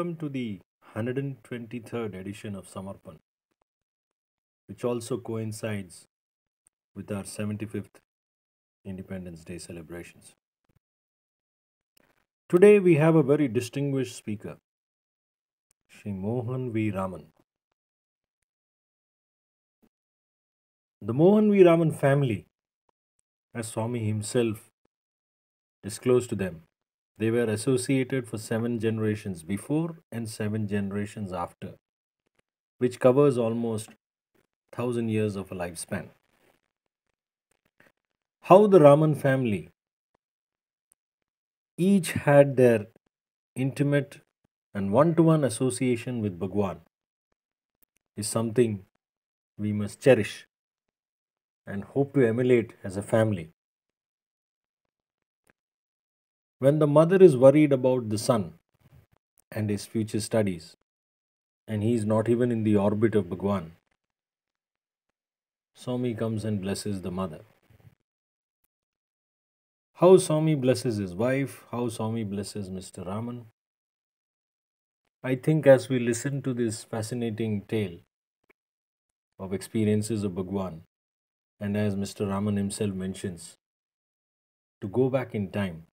Welcome to the 123rd edition of Samarpan, which also coincides with our 75th Independence Day celebrations. Today we have a very distinguished speaker, Sri Mohan V. Raman. The Mohan V. Raman family, as Swami himself disclosed to them, they were associated for seven generations before and seven generations after, which covers almost thousand years of a lifespan. How the Raman family each had their intimate and one to one association with Bhagwan is something we must cherish and hope to emulate as a family. When the mother is worried about the son and his future studies, and he is not even in the orbit of Bhagwan, Swami comes and blesses the mother. How Swami blesses his wife, how Swami blesses Mr. Raman. I think as we listen to this fascinating tale of experiences of Bhagwan, and as Mr. Raman himself mentions, to go back in time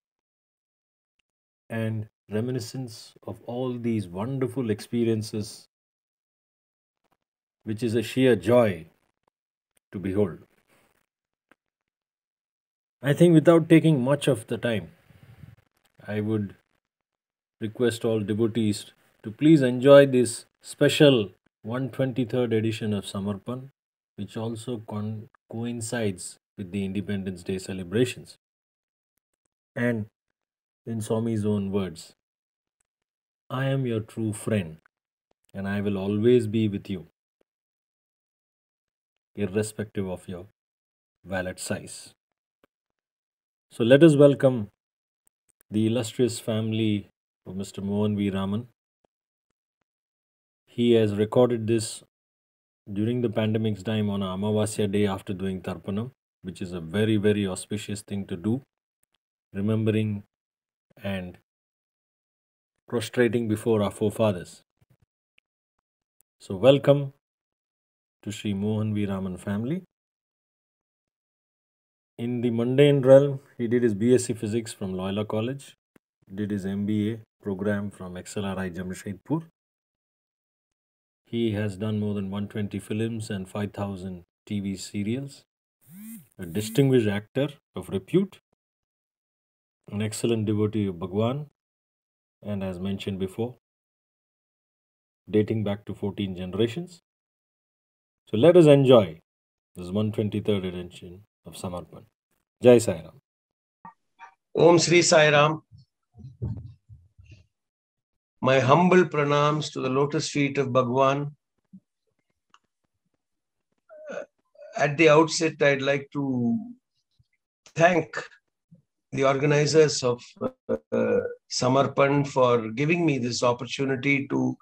and reminiscence of all these wonderful experiences, which is a sheer joy to behold. I think without taking much of the time, I would request all devotees to please enjoy this special 123rd edition of Samarpan, which also coincides with the Independence Day celebrations. And in Swami's own words, I am your true friend and I will always be with you, irrespective of your wallet size. So let us welcome the illustrious family of Mr. Mohan V. Raman. He has recorded this during the pandemic's time on Amavasya day after doing Tarpanam, which is a very, very auspicious thing to do, remembering and prostrating before our forefathers. So, welcome to Sri Mohan V. Raman family. In the mundane realm, he did his BSc Physics from Loyola College, did his MBA program from XLRI Jamshedpur. He has done more than 120 films and 5,000 TV serials. A distinguished actor of repute an excellent devotee of Bhagwan, and as mentioned before, dating back to 14 generations. So let us enjoy this 123rd edition of Samarpan. Jai Sai Ram. Om Sri Sai Ram. My humble pranams to the lotus feet of Bhagwan. At the outset, I'd like to thank the organizers of uh, Samarpan for giving me this opportunity to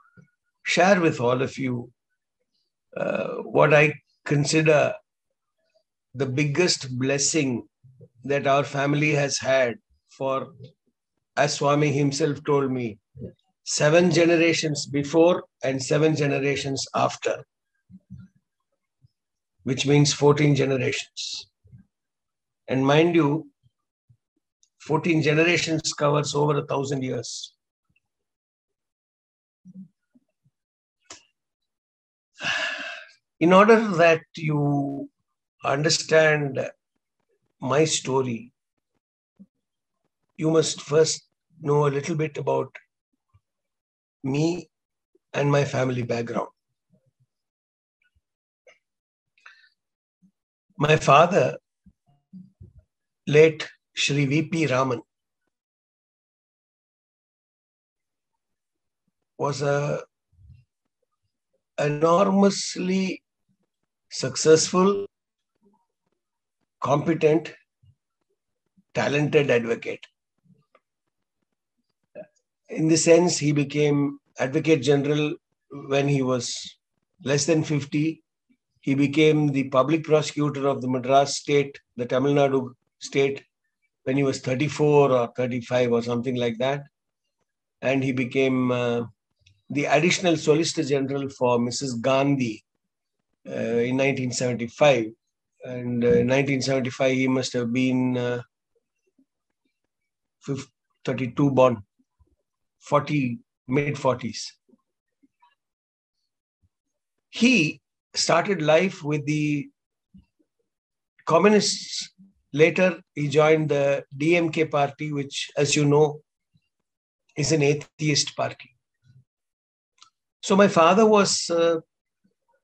share with all of you uh, what I consider the biggest blessing that our family has had for, as Swami himself told me, seven generations before and seven generations after, which means 14 generations. And mind you, 14 generations covers over a thousand years. In order that you understand my story, you must first know a little bit about me and my family background. My father, late Shri V.P. Raman was a enormously successful, competent, talented advocate. In the sense, he became Advocate General when he was less than 50. He became the public prosecutor of the Madras state, the Tamil Nadu state, when he was 34 or 35 or something like that. And he became uh, the additional Solicitor General for Mrs. Gandhi uh, in 1975. And uh, in 1975, he must have been uh, 32 born, 40, mid 40s. He started life with the communists. Later, he joined the DMK party, which, as you know, is an atheist party. So my father was uh,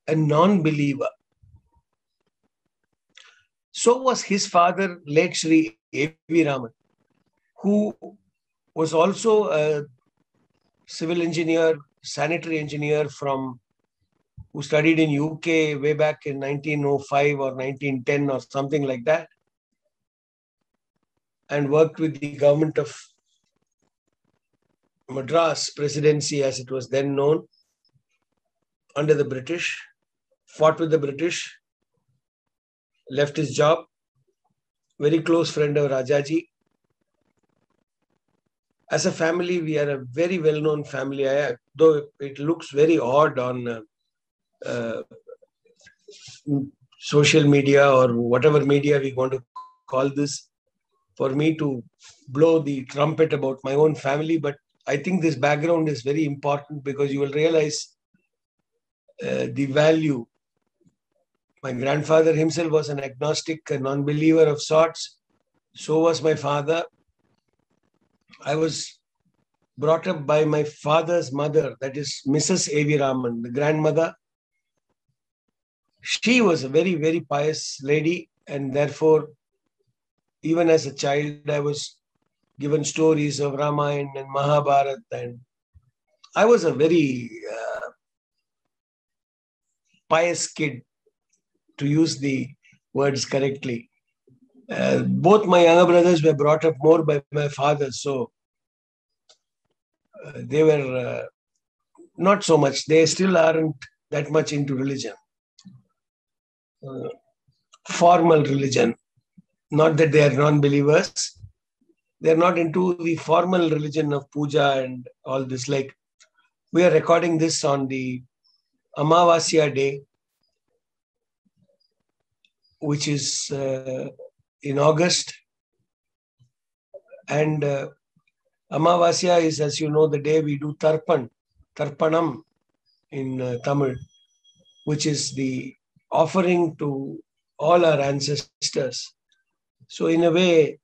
a non-believer. So was his father, late Sri A.V. Raman, who was also a civil engineer, sanitary engineer from who studied in UK way back in 1905 or 1910 or something like that, and worked with the government of Madras presidency, as it was then known, under the British, fought with the British, left his job, very close friend of Rajaji. As a family, we are a very well-known family, I, though it looks very odd on uh, uh, social media or whatever media we want to call this for me to blow the trumpet about my own family but i think this background is very important because you will realize uh, the value. My grandfather himself was an agnostic a non-believer of sorts. So was my father. I was brought up by my father's mother that is mrs A.V. raman the grandmother. She was a very, very pious lady, and therefore, even as a child, I was given stories of Ramayana and Mahabharata, and I was a very uh, pious kid, to use the words correctly. Uh, both my younger brothers were brought up more by my father, so uh, they were uh, not so much. They still aren't that much into religion uh, formal religion. Not that they are non-believers. They're not into the formal religion of puja and all this. Like we are recording this on the Amavasya day, which is uh, in August. And uh, Amavasya is, as you know, the day we do Tarpan, Tarpanam in uh, Tamil, which is the offering to all our ancestors. So, in a way,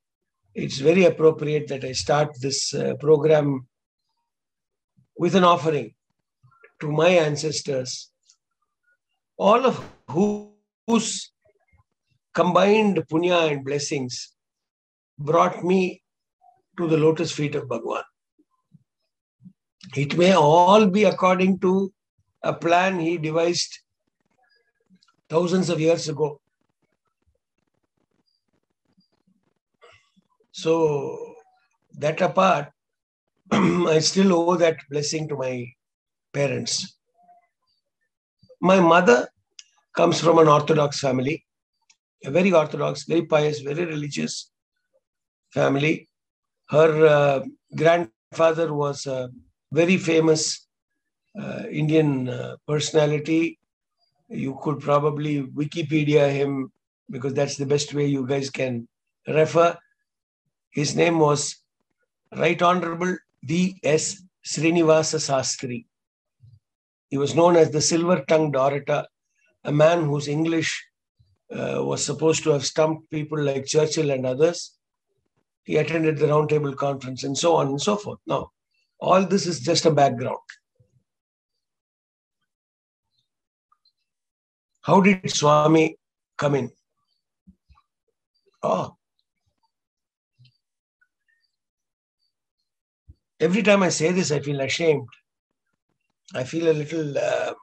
it's very appropriate that I start this uh, program with an offering to my ancestors, all of whose combined punya and blessings brought me to the lotus feet of Bhagwan. It may all be according to a plan he devised thousands of years ago. So, that apart, I still owe that blessing to my parents. My mother comes from an Orthodox family, a very Orthodox, very pious, very religious family. Her uh, grandfather was a very famous uh, Indian uh, personality you could probably Wikipedia him because that's the best way you guys can refer. His name was Right Honorable V.S. Srinivasa Sastri. He was known as the silver tongued orator, a man whose English uh, was supposed to have stumped people like Churchill and others. He attended the Roundtable Conference and so on and so forth. Now, all this is just a background. How did Swami come in? Oh. Every time I say this, I feel ashamed. I feel a little, uh,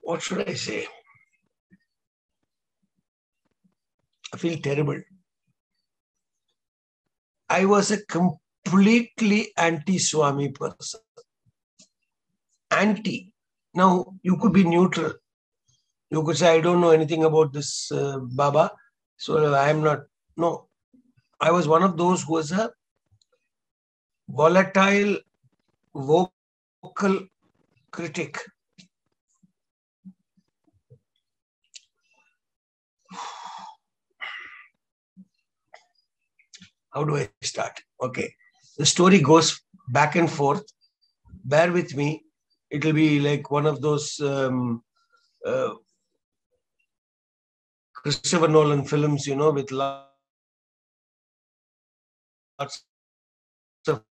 what should I say? I feel terrible. I was a completely anti Swami person. Anti. Now, you could be neutral. You could say, I don't know anything about this uh, Baba, So I'm not, no, I was one of those who was a volatile, vocal critic. How do I start? Okay. The story goes back and forth. Bear with me. It'll be like one of those um, uh, Christopher Nolan films, you know, with lots of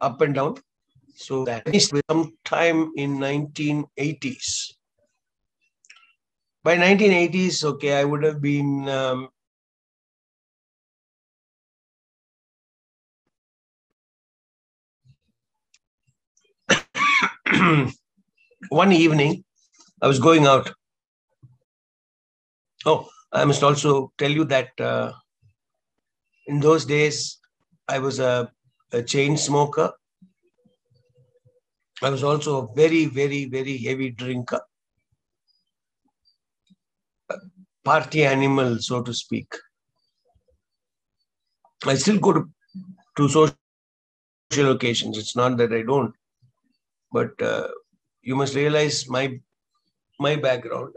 up and down. So that is sometime in 1980s. By 1980s, okay, I would have been um, one evening, I was going out. Oh, I must also tell you that uh, in those days, I was a, a chain smoker. I was also a very, very, very heavy drinker. Party animal, so to speak. I still go to, to social occasions. It's not that I don't. But uh, you must realize my my background.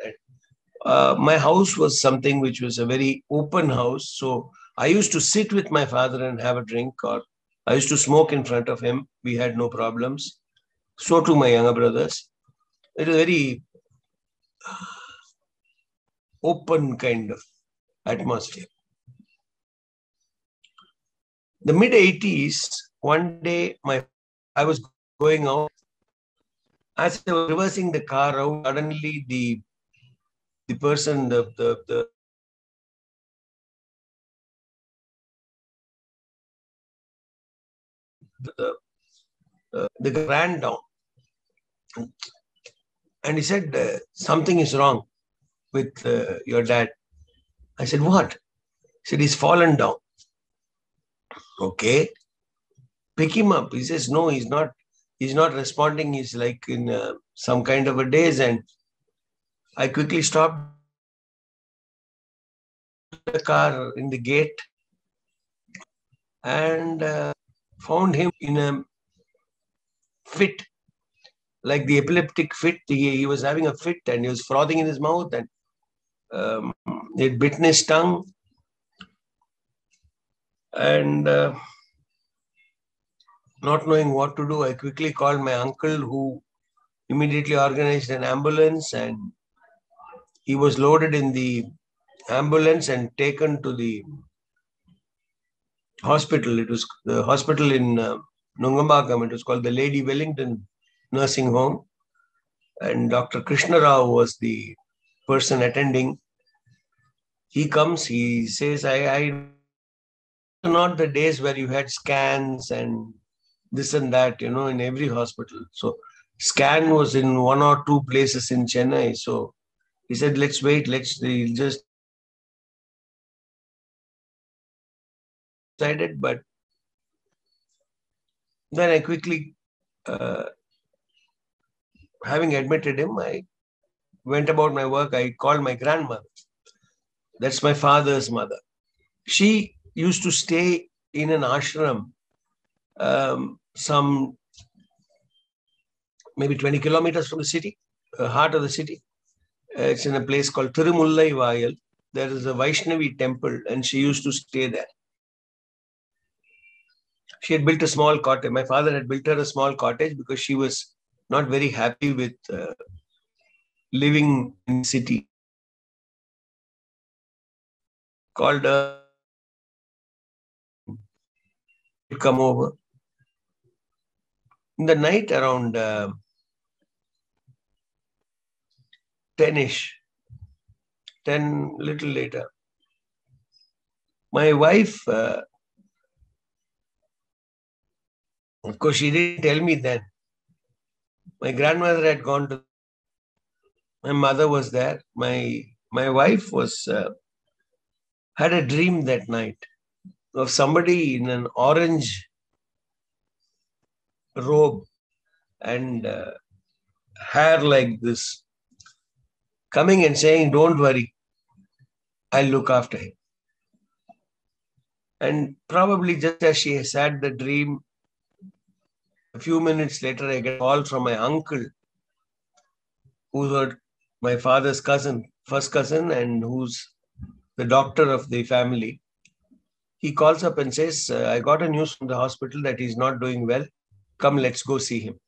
Uh, my house was something which was a very open house. So I used to sit with my father and have a drink, or I used to smoke in front of him. We had no problems. So too my younger brothers. It was very open kind of atmosphere. The mid 80s, one day my I was going out as I was reversing the car out, suddenly the the person, the the, the the, uh, the down. And he said uh, something is wrong with uh, your dad. I said what? He said he's fallen down. Okay. Pick him up. He says no he's not he's not responding. He's like in uh, some kind of a daze. And I quickly stopped the car in the gate and uh, found him in a fit, like the epileptic fit. He, he was having a fit and he was frothing in his mouth and um, it bitten his tongue. And uh, not knowing what to do, I quickly called my uncle who immediately organized an ambulance and he was loaded in the ambulance and taken to the hospital. It was the hospital in uh. It was called the Lady Willingdon Nursing Home. And Dr. Krishna Rao was the person attending. He comes, he says, I, I not the days where you had scans and this and that, you know, in every hospital. So scan was in one or two places in Chennai. So he said, let's wait, let's just decided, but then I quickly, uh, having admitted him, I went about my work. I called my grandmother. That's my father's mother. She used to stay in an ashram um, some maybe 20 kilometers from the city, uh, heart of the city. Uh, it's in a place called Tirumullai Vayal. There is a Vaishnavi temple, and she used to stay there. She had built a small cottage. My father had built her a small cottage because she was not very happy with uh, living in the city. Called her, come over in the night around uh, 10ish 10 little later. My wife uh, of course she didn't tell me then. My grandmother had gone to my mother was there. My my wife was uh, had a dream that night of somebody in an orange robe and uh, hair like this, coming and saying, Don't worry, I'll look after him. And probably just as she has had the dream, a few minutes later, I get a call from my uncle, who who's my father's cousin, first cousin, and who's the doctor of the family. He calls up and says, uh, I got a news from the hospital that he's not doing well. Come, let's go see him.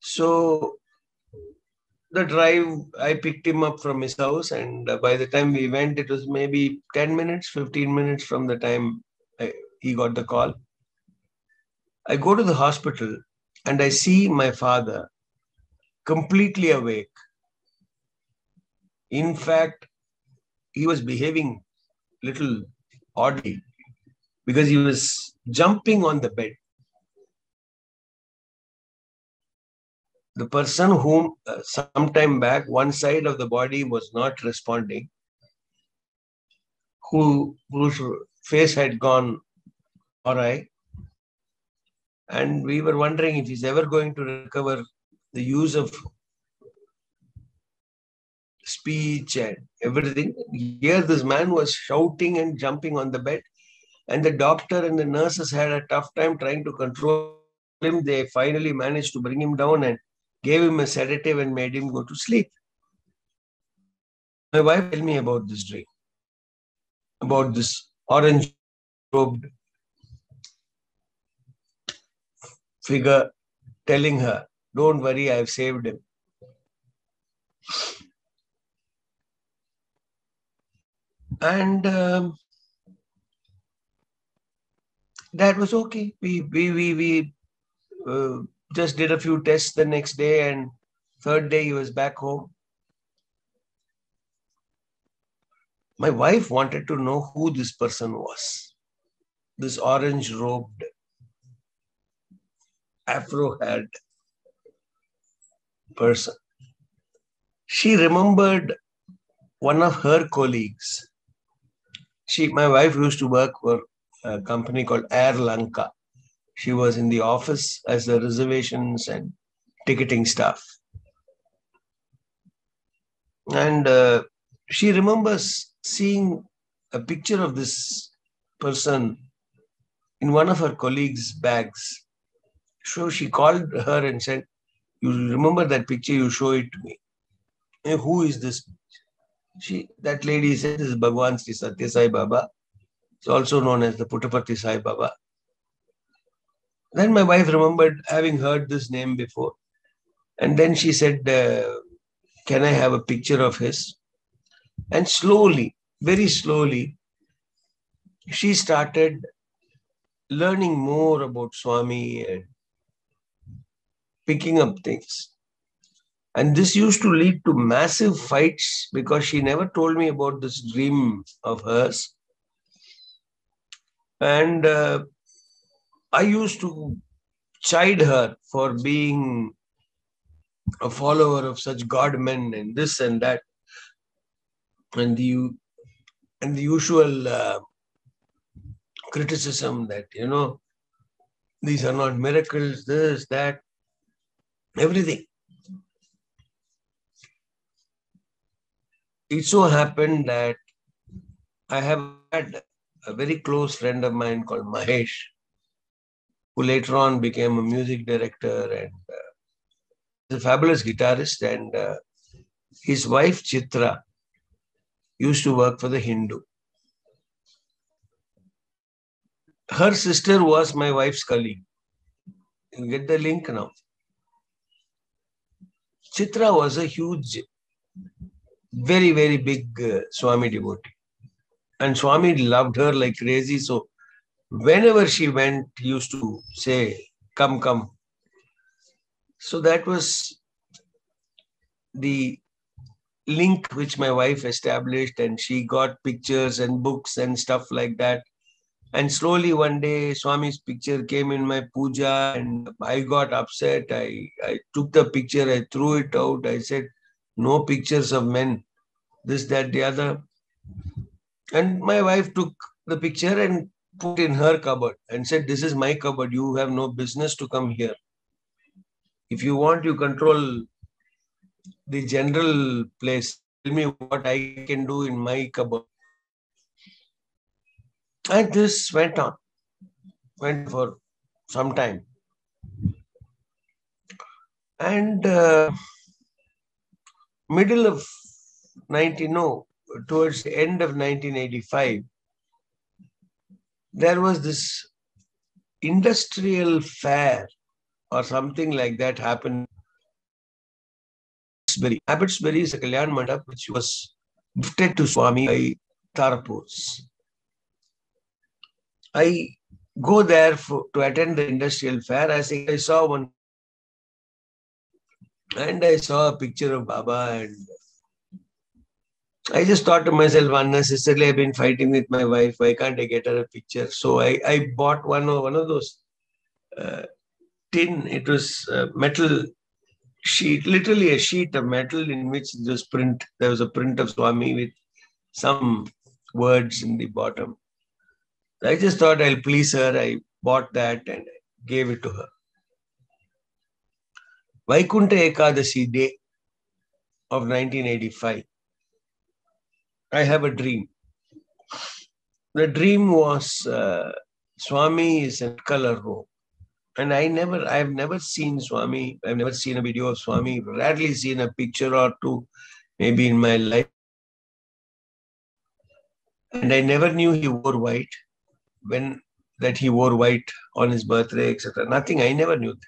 So the drive, I picked him up from his house, and uh, by the time we went, it was maybe 10 minutes, 15 minutes from the time I, he got the call. I go to the hospital and I see my father completely awake. In fact, he was behaving little oddly because he was jumping on the bed. The person whom uh, some time back one side of the body was not responding, who whose face had gone awry, and we were wondering if he's ever going to recover the use of speech and everything. Here, this man was shouting and jumping on the bed, and the doctor and the nurses had a tough time trying to control him. They finally managed to bring him down and gave him a sedative and made him go to sleep. My wife told me about this dream, about this orange robed figure telling her, Don't worry, I've saved him. And um, that was okay. We we we we uh, just did a few tests the next day, and third day he was back home. My wife wanted to know who this person was. This orange robed, afro haired person. She remembered one of her colleagues. She, my wife used to work for a company called Air Lanka. She was in the office as the reservations and ticketing staff. And uh, she remembers seeing a picture of this person in one of her colleagues' bags. So she called her and said, You remember that picture? You show it to me. And who is this? She, that lady said, This is Bhagwan Sri Sathya Sai Baba. It's also known as the Puttaparthi Sai Baba. Then my wife remembered having heard this name before. And then she said, uh, Can I have a picture of his? And slowly, very slowly, she started learning more about Swami and picking up things. And this used to lead to massive fights because she never told me about this dream of hers. And uh, I used to chide her for being a follower of such godmen and this and that. And the, and the usual uh, criticism that, you know, these are not miracles, this, that, everything. It so happened that I have had a very close friend of mine called Mahesh, who later on became a music director and uh, a fabulous guitarist. And uh, his wife Chitra used to work for the Hindu. Her sister was my wife's colleague. You get the link now. Chitra was a huge, very, very big uh, Swami devotee. And Swami loved her like crazy. So whenever she went, he used to say, Come, come. So that was the link which my wife established, and she got pictures and books and stuff like that. And slowly one day, Swami's picture came in my puja, and I got upset. I, I took the picture, I threw it out. I said, No pictures of men, this, that, the other. And my wife took the picture and put in her cupboard and said, This is my cupboard. You have no business to come here. If you want, you control the general place. Tell me what I can do in my cupboard. And this went on, went for some time. And uh, middle of 19, no, towards the end of 1985, there was this industrial fair or something like that happened. Abbotsbury. Abbotsbury is a Kalyan Mandap which was gifted to Swami by Tarapurs. I go there for, to attend the industrial fair. I I saw one and I saw a picture of Baba and I just thought to myself unnecessarily I've been fighting with my wife. Why can't I get her a picture? So I, I bought one of one of those uh, tin. It was metal sheet, literally a sheet of metal in which was print. There was a print of Swami with some words in the bottom. I just thought I'll please her. I bought that and gave it to her. Vaikunta Ekadasi day of 1985. I have a dream. The dream was uh, Swami is in color robe. And I never, I've never seen Swami, I've never seen a video of Swami, rarely seen a picture or two, maybe in my life. And I never knew he wore white when that he wore white on his birthday, etc. Nothing, I never knew that.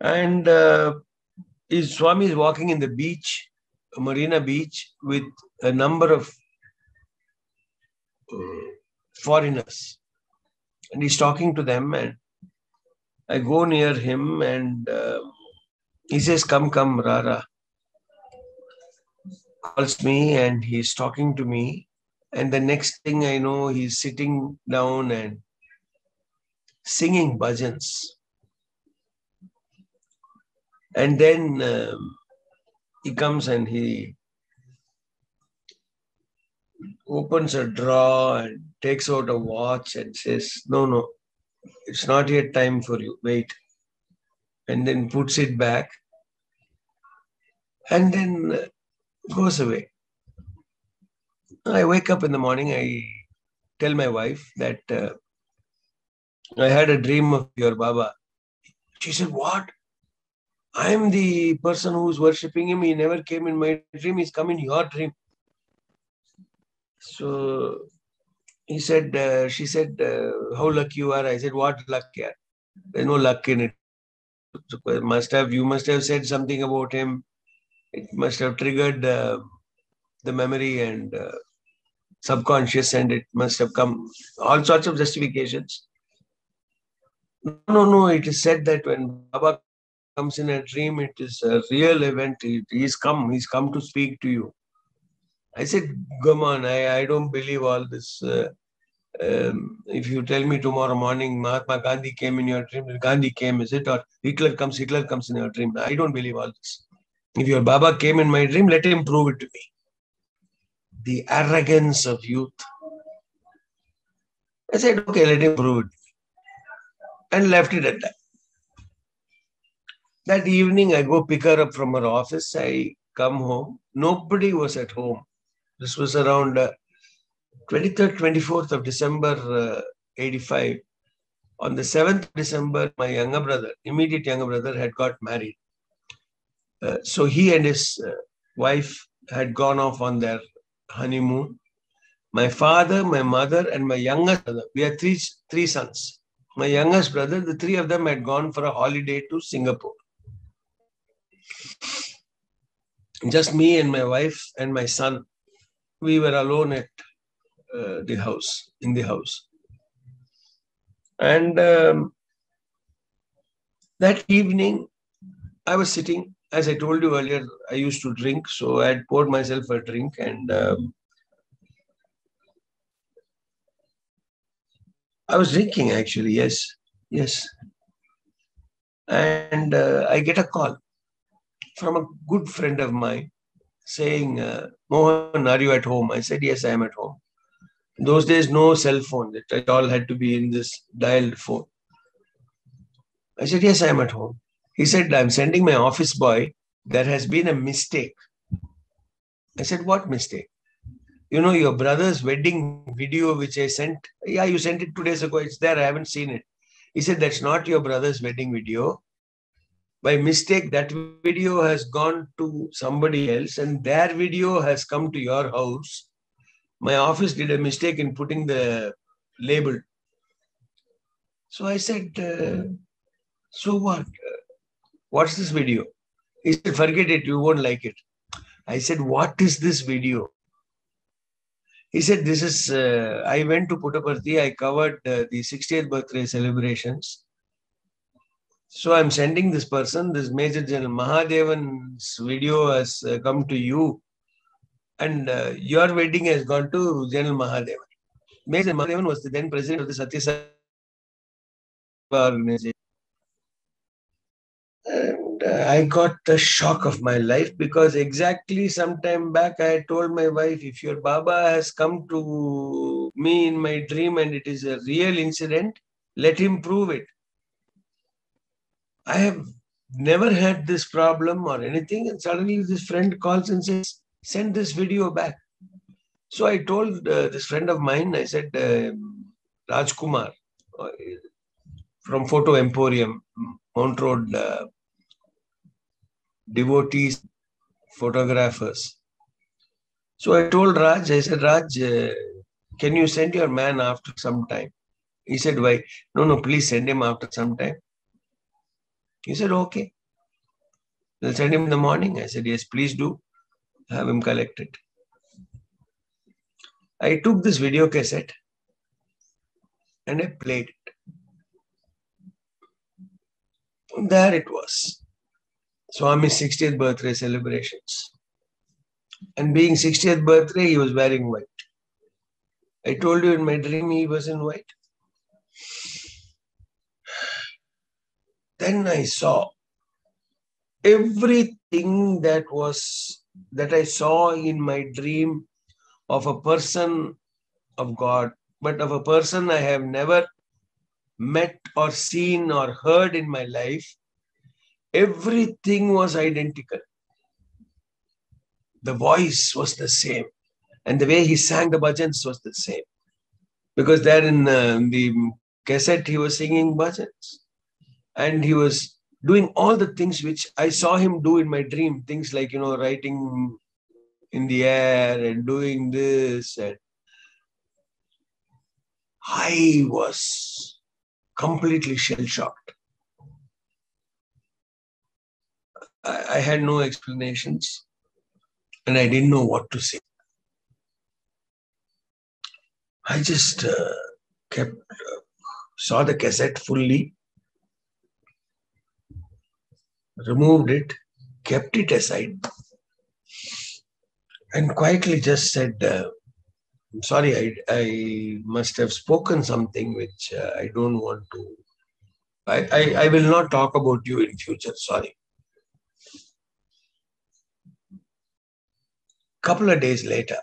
And uh, his Swami is walking in the beach, Marina Beach, with a number of uh, foreigners. And he's talking to them, and I go near him, and uh, he says, Come, come, Rara. Calls me, and he's talking to me. And the next thing I know, he's sitting down and singing bhajans. And then um, he comes and he opens a drawer and takes out a watch and says, No, no, it's not yet time for you. Wait. And then puts it back and then goes away. I wake up in the morning, I tell my wife that uh, I had a dream of your Baba. She said, What? I'm the person who's worshipping him. He never came in my dream. He's come in your dream. So he said, uh, she said, uh, how lucky you are. I said, what luck here? There's no luck in it. So must have, you must have said something about him. It must have triggered uh, the memory and uh, subconscious and it must have come all sorts of justifications. No, no, no. It is said that when Baba comes in a dream, it is a real event. He's come, he's come to speak to you. I said, come on, I, I don't believe all this. Uh, um, if you tell me tomorrow morning Mahatma Gandhi came in your dream, Gandhi came, is it? Or Hitler comes, Hitler comes in your dream. I don't believe all this. If your Baba came in my dream, let him prove it to me. The arrogance of youth. I said, okay, let him prove it. And left it at that. That evening, I go pick her up from her office. I come home. Nobody was at home. This was around uh, 23rd, 24th of December uh, 85. On the 7th December, my younger brother, immediate younger brother, had got married. Uh, so he and his uh, wife had gone off on their honeymoon. My father, my mother, and my youngest brother, we had three, three sons. My youngest brother, the three of them had gone for a holiday to Singapore. Just me and my wife and my son we were alone at uh, the house, in the house. And um, that evening, I was sitting, as I told you earlier, I used to drink, so I had poured myself a drink and um, I was drinking actually, yes, yes. And uh, I get a call from a good friend of mine saying, uh, Mohan, are you at home? I said, Yes, I am at home. In those days, no cell phone. It all had to be in this dialed phone. I said, Yes, I am at home. He said, I'm sending my office boy. There has been a mistake. I said, What mistake? You know, your brother's wedding video, which I sent. Yeah, you sent it two days ago. It's there. I haven't seen it. He said, That's not your brother's wedding video. By mistake, that video has gone to somebody else, and their video has come to your house. My office did a mistake in putting the label. So I said, uh, So what? What's this video? He said, Forget it, you won't like it. I said, What is this video? He said, This is, uh, I went to Puttaparthi, I covered uh, the 60th birthday celebrations. So I'm sending this person, this Major General Mahadevan's video has uh, come to you, and uh, your wedding has gone to General Mahadevan. Major Mahadevan was the then president of the Sathya. And uh, I got the shock of my life because exactly some time back I told my wife, if your Baba has come to me in my dream and it is a real incident, let him prove it. I have never had this problem or anything, and suddenly this friend calls and says, send this video back. So I told uh, this friend of mine, I said, uh, Rajkumar from Photo Emporium, Mount Road, uh, devotees, photographers. So I told Raj, I said, Raj, uh, can you send your man after some time? He said, why? No, no, please send him after some time. He said, okay. I'll send him in the morning. I said, yes, please do. Have him collected. I took this video cassette and I played it. There it was. Swami's 60th birthday celebrations. And being 60th birthday, he was wearing white. I told you in my dream he was in white. Then I saw everything that was that I saw in my dream of a person of God, but of a person I have never met or seen or heard in my life, everything was identical. The voice was the same, and the way he sang the bhajans was the same. Because there in uh, the cassette, he was singing bhajans and he was doing all the things which I saw him do in my dream, things like, you know, writing in the air and doing this. And I was completely shell shocked. I, I had no explanations and I didn't know what to say. I just uh, kept, uh, saw the cassette fully, removed it, kept it aside, and quietly just said, uh, I'm sorry, I, I must have spoken something which uh, I don't want to. I, I, I will not talk about you in future. Sorry. Couple of days later,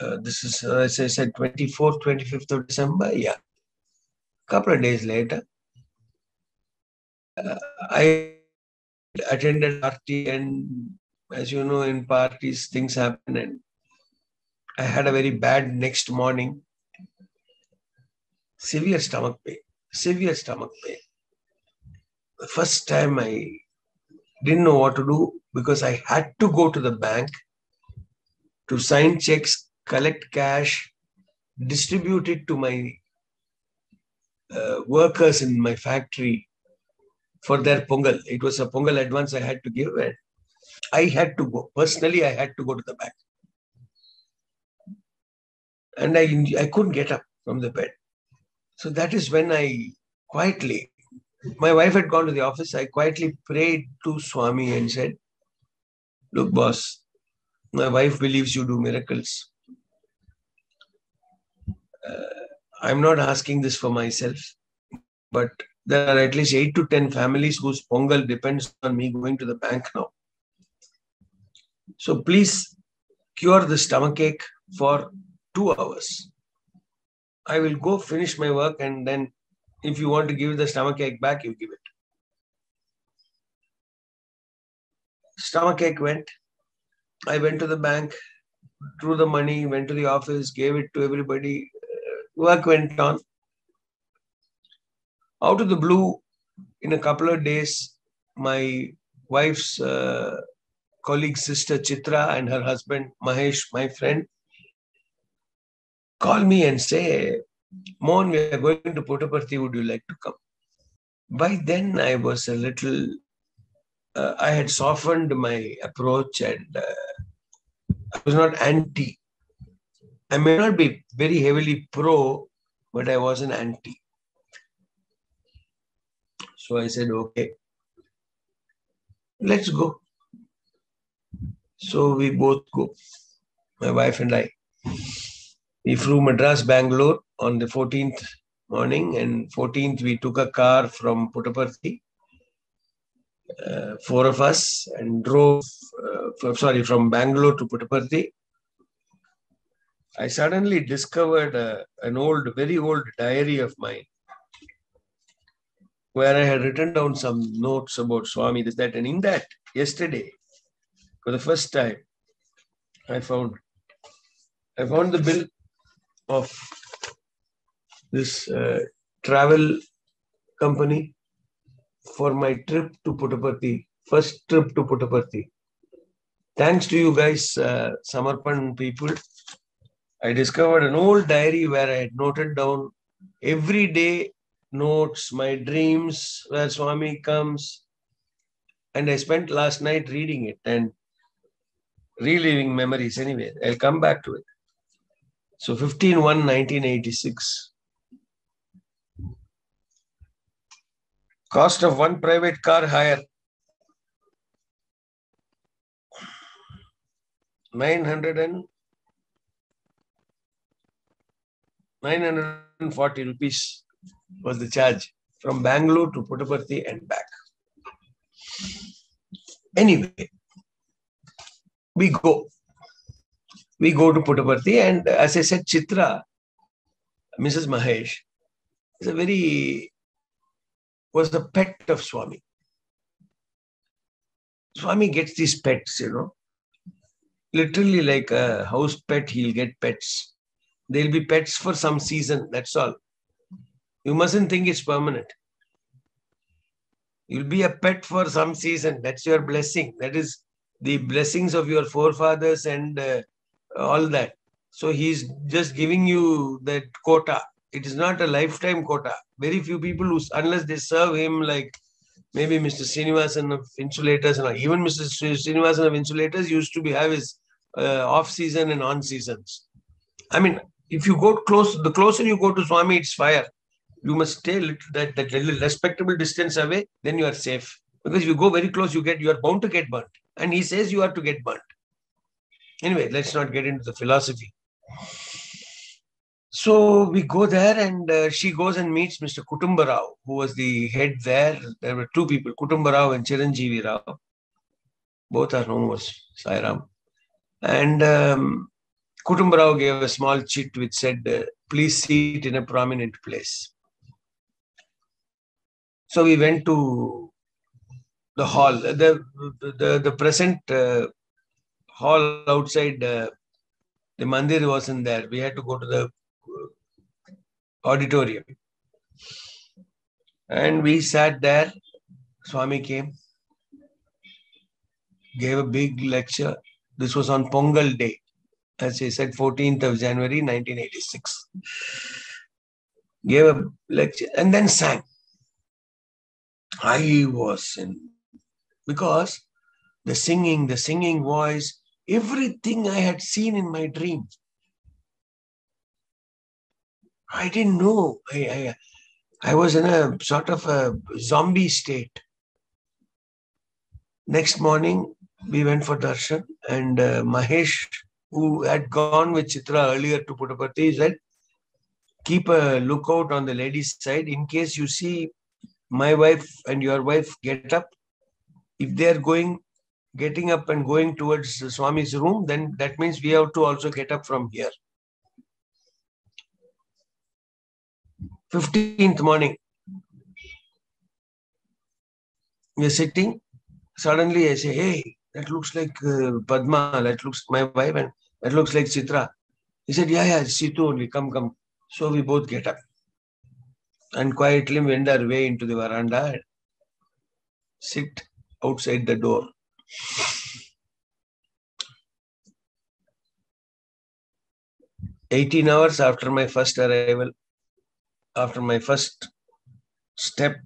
uh, this is, uh, as I said, 24th, 25th of December. Yeah. Couple of days later, I attended party and as you know in parties things happen and I had a very bad next morning. Severe stomach pain severe stomach pain. The first time I didn't know what to do because I had to go to the bank to sign checks collect cash distribute it to my uh, workers in my factory for their pongal. It was a pongal advance I had to give, and I had to go. Personally, I had to go to the bank. And I, I couldn't get up from the bed. So that is when I quietly, my wife had gone to the office. I quietly prayed to Swami and said, Look, boss, my wife believes you do miracles. Uh, I'm not asking this for myself, but there are at least eight to 10 families whose pongal depends on me going to the bank now. So please cure the stomach ache for two hours. I will go finish my work and then If you want to give the stomach ache back, you give it. Stomach ache went. I went to the bank, drew the money, went to the office, gave it to everybody. Uh, work went on. Out of the blue, in a couple of days, my wife's uh, colleague sister Chitra and her husband Mahesh, my friend, call me and say, Mohan, we are going to Puttaparthi. Would you like to come? By then, I was a little, uh, I had softened my approach and uh, I was not anti. I may not be very heavily pro, but I was an anti. So I said, okay, let's go. So we both go, my wife and I. We flew Madras, Bangalore on the 14th morning, and 14th we took a car from Puttaparthi, uh, four of us, and drove, uh, sorry, from Bangalore to Puttaparthi. I suddenly discovered uh, an old, very old diary of mine where I had written down some notes about Swami, this, that, and in that, yesterday, for the first time, I found I found the bill of this uh, travel company for my trip to Puttaparthi, first trip to Puttaparthi. Thanks to you guys, uh, Samarpan people, I discovered an old diary where I had noted down every day notes, my dreams, where Swami comes. And I spent last night reading it and reliving memories anyway. I'll come back to it. So 15 1 1986. Cost of one private car hire 900 and 940 rupees was the charge from Bangalore to Puttaparthi and back. Anyway, we go. We go to Puttaparthi, and as I said, Chitra, Mrs. Mahesh, is a very was the pet of Swami. Swami gets these pets, you know. Literally like a house pet, he'll get pets. They'll be pets for some season, that's all. You mustn't think it's permanent. You'll be a pet for some season. That's your blessing. That is the blessings of your forefathers and uh, all that. So he's just giving you that quota. It is not a lifetime quota. Very few people who, unless they serve him like maybe Mr. Srinivasan of Insulators, and even Mr. Srinivasan of Insulators used to be have his uh, off season and on seasons. I mean, if you go close, the closer you go to Swami, it's fire you must stay little, that, that little respectable distance away, then you are safe. Because if you go very close, you get you are bound to get burnt. And he says you are to get burnt. Anyway, let's not get into the philosophy. So we go there, and uh, she goes and meets Mr. Kutumbarao, who was the head there. There were two people, Kutumbarao and Chiranjeevi Rao. Both are known as Sairam. And um, Kutumbarao gave a small chit which said, uh, please sit in a prominent place. So we went to the hall, the the, the present uh, hall outside uh, the mandir wasn't there. We had to go to the auditorium. And we sat there. Swami came, gave a big lecture. This was on Pongal Day, as he said, 14th of January 1986. Gave a lecture and then sang. I was in because the singing, the singing voice, everything I had seen in my dream. I didn't know. I, I, I was in a sort of a zombie state. Next morning, we went for darshan, and uh, Mahesh, who had gone with Chitra earlier to Puttaparthi, said, Keep a lookout on the ladies' side in case you see my wife and your wife get up. If they are going, getting up and going towards Swami's room, then that means we have to also get up from here. 15th morning, we are sitting. Suddenly I say, hey, that looks like uh, Padma, that looks my wife, and that looks like Chitra. He said, yeah, yeah, Situ only, come, come. So we both get up and quietly wend our way into the veranda and sit outside the door. Eighteen hours after my first arrival, after my first step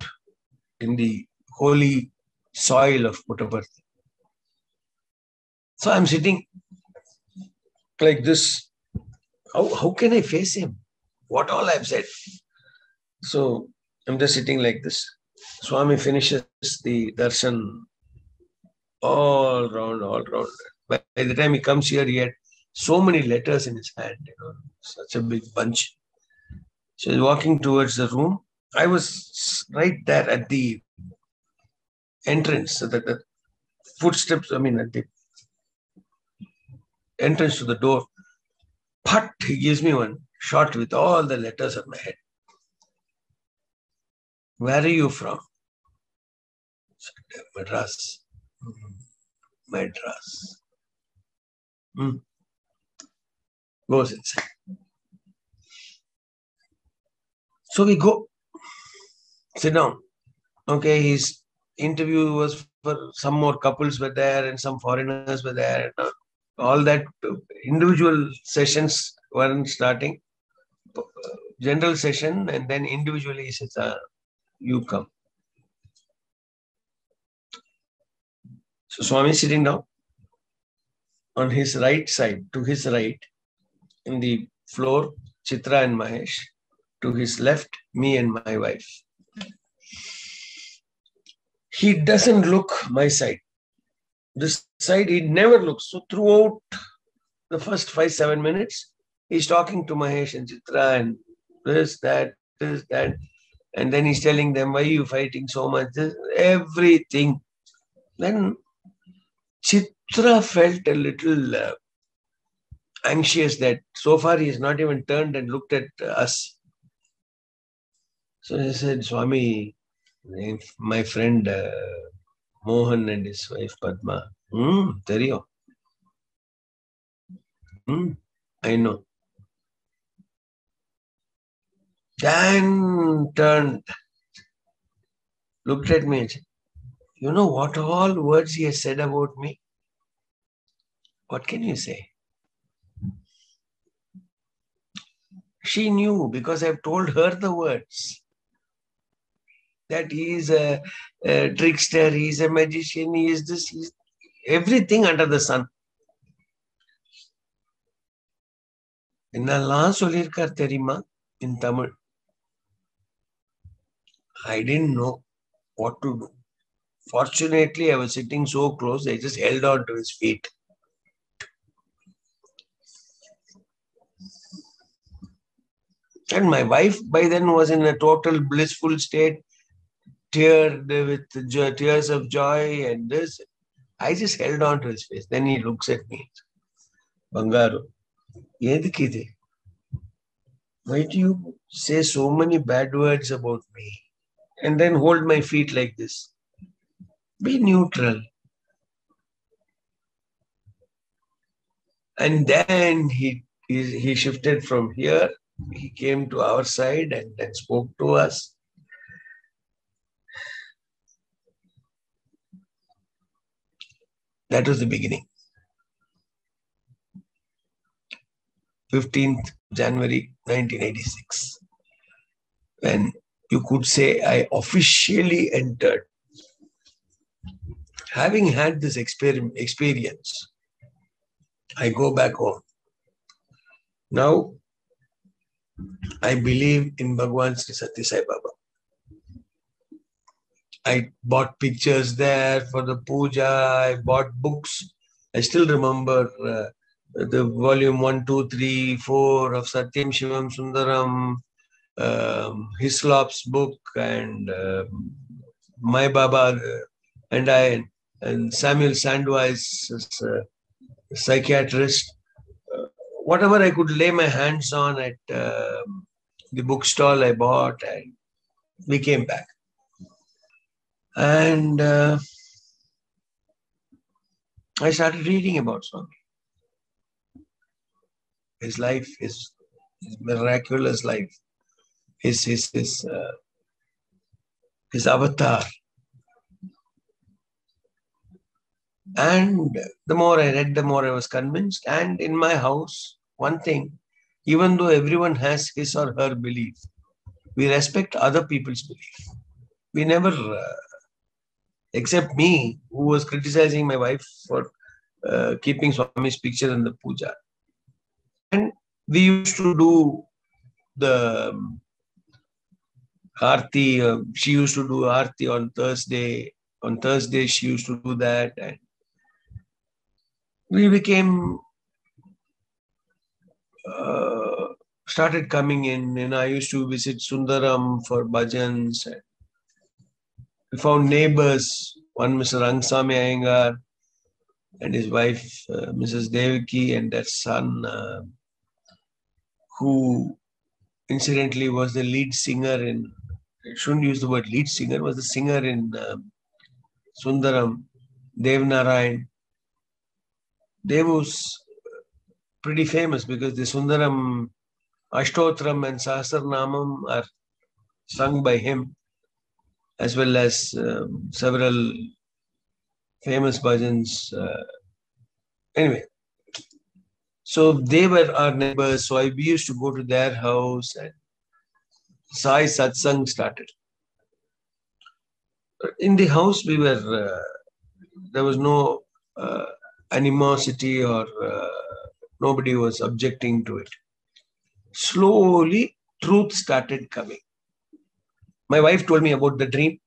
in the holy soil of Puttaparthi. So I'm sitting like this. How, how can I face him? What all I've said. So I'm just sitting like this. Swami finishes the darshan all round, all round. By the time he comes here, he had so many letters in his hand, you know, such a big bunch. So he's walking towards the room. I was right there at the entrance, so that the footsteps, I mean, at the entrance to the door. But he gives me one shot with all the letters on my head. Where are you from? Madras. Mm-hmm. Madras. Hmm. Goes inside. So we go, sit down. Okay, his interview was for some more couples were there and some foreigners were there. And all that individual sessions weren't starting. General session and then individually he uh, you come. So Swami is sitting down on his right side, to his right, in the floor, Chitra and Mahesh. To his left, me and my wife. He doesn't look my side. This side, he never looks. So throughout the first five, seven minutes, he's talking to Mahesh and Chitra and this, that, this, that. And then he's telling them, why are you fighting so much? Everything. Then Chitra felt a little uh, anxious that so far he has not even turned and looked at us. So he said, Swami, my friend uh, Mohan and his wife Padma, hmm, Tariyo. Hmm, I know. Dan turned, looked at me and said, You know what all words he has said about me? What can you say? She knew because I've told her the words that he is a, a trickster, he is a magician, he is this, he is everything under the sun. என்னெல்லாம் சொல்லியிருக்கார் தெரியுமா in Tamil. I didn't know what to do. Fortunately, I was sitting so close, I just held on to his feet. And my wife by then was in a total blissful state, teared with tears of joy and this. I just held on to his face. Then he looks at me. Edukide? Why do you say so many bad words about me? And then hold my feet like this. Be neutral. And then he, he, he shifted from here. He came to our side and then spoke to us. That was the beginning. 15th January 1986, when you could say I officially entered. Having had this exper- experience, I go back home. Now, I believe in Bhagwan Sri Sathya Sai Baba. I bought pictures there for the puja. I bought books. I still remember uh, the volume one, two, three, four of Satyam Shivam Sundaram, um, Hislop's book, and uh, my Baba uh, and I, and Samuel Sandweiss, uh, psychiatrist. Uh, whatever I could lay my hands on at um, the bookstall I bought, and we came back. And uh, I started reading about Swami. His life, his, his miraculous life, his his his uh, his avatar. And the more I read, the more I was convinced. And in my house, one thing, even though everyone has his or her belief, we respect other people's belief. We never, uh, except me, who was criticizing my wife for uh, keeping Swami's picture in the puja. And we used to do the um, Aarti. Uh, she used to do Aarti on Thursday. On Thursday, she used to do that. And we became uh, started coming in and i used to visit sundaram for bhajans and we found neighbors one mr rangsami Iyengar and his wife uh, mrs devaki and their son uh, who incidentally was the lead singer in Shouldn't use the word lead singer was the singer in um, sundaram dev narayan Dev was pretty famous because the Sundaram Ashtotram and Sahasranamam are sung by him, as well as um, several famous bhajans. Uh, anyway, so they were our neighbors. So I, we used to go to their house and Sai Satsang started. In the house, we were, uh, there was no uh, animosity or uh, nobody was objecting to it. Slowly, truth started coming. My wife told me about the dream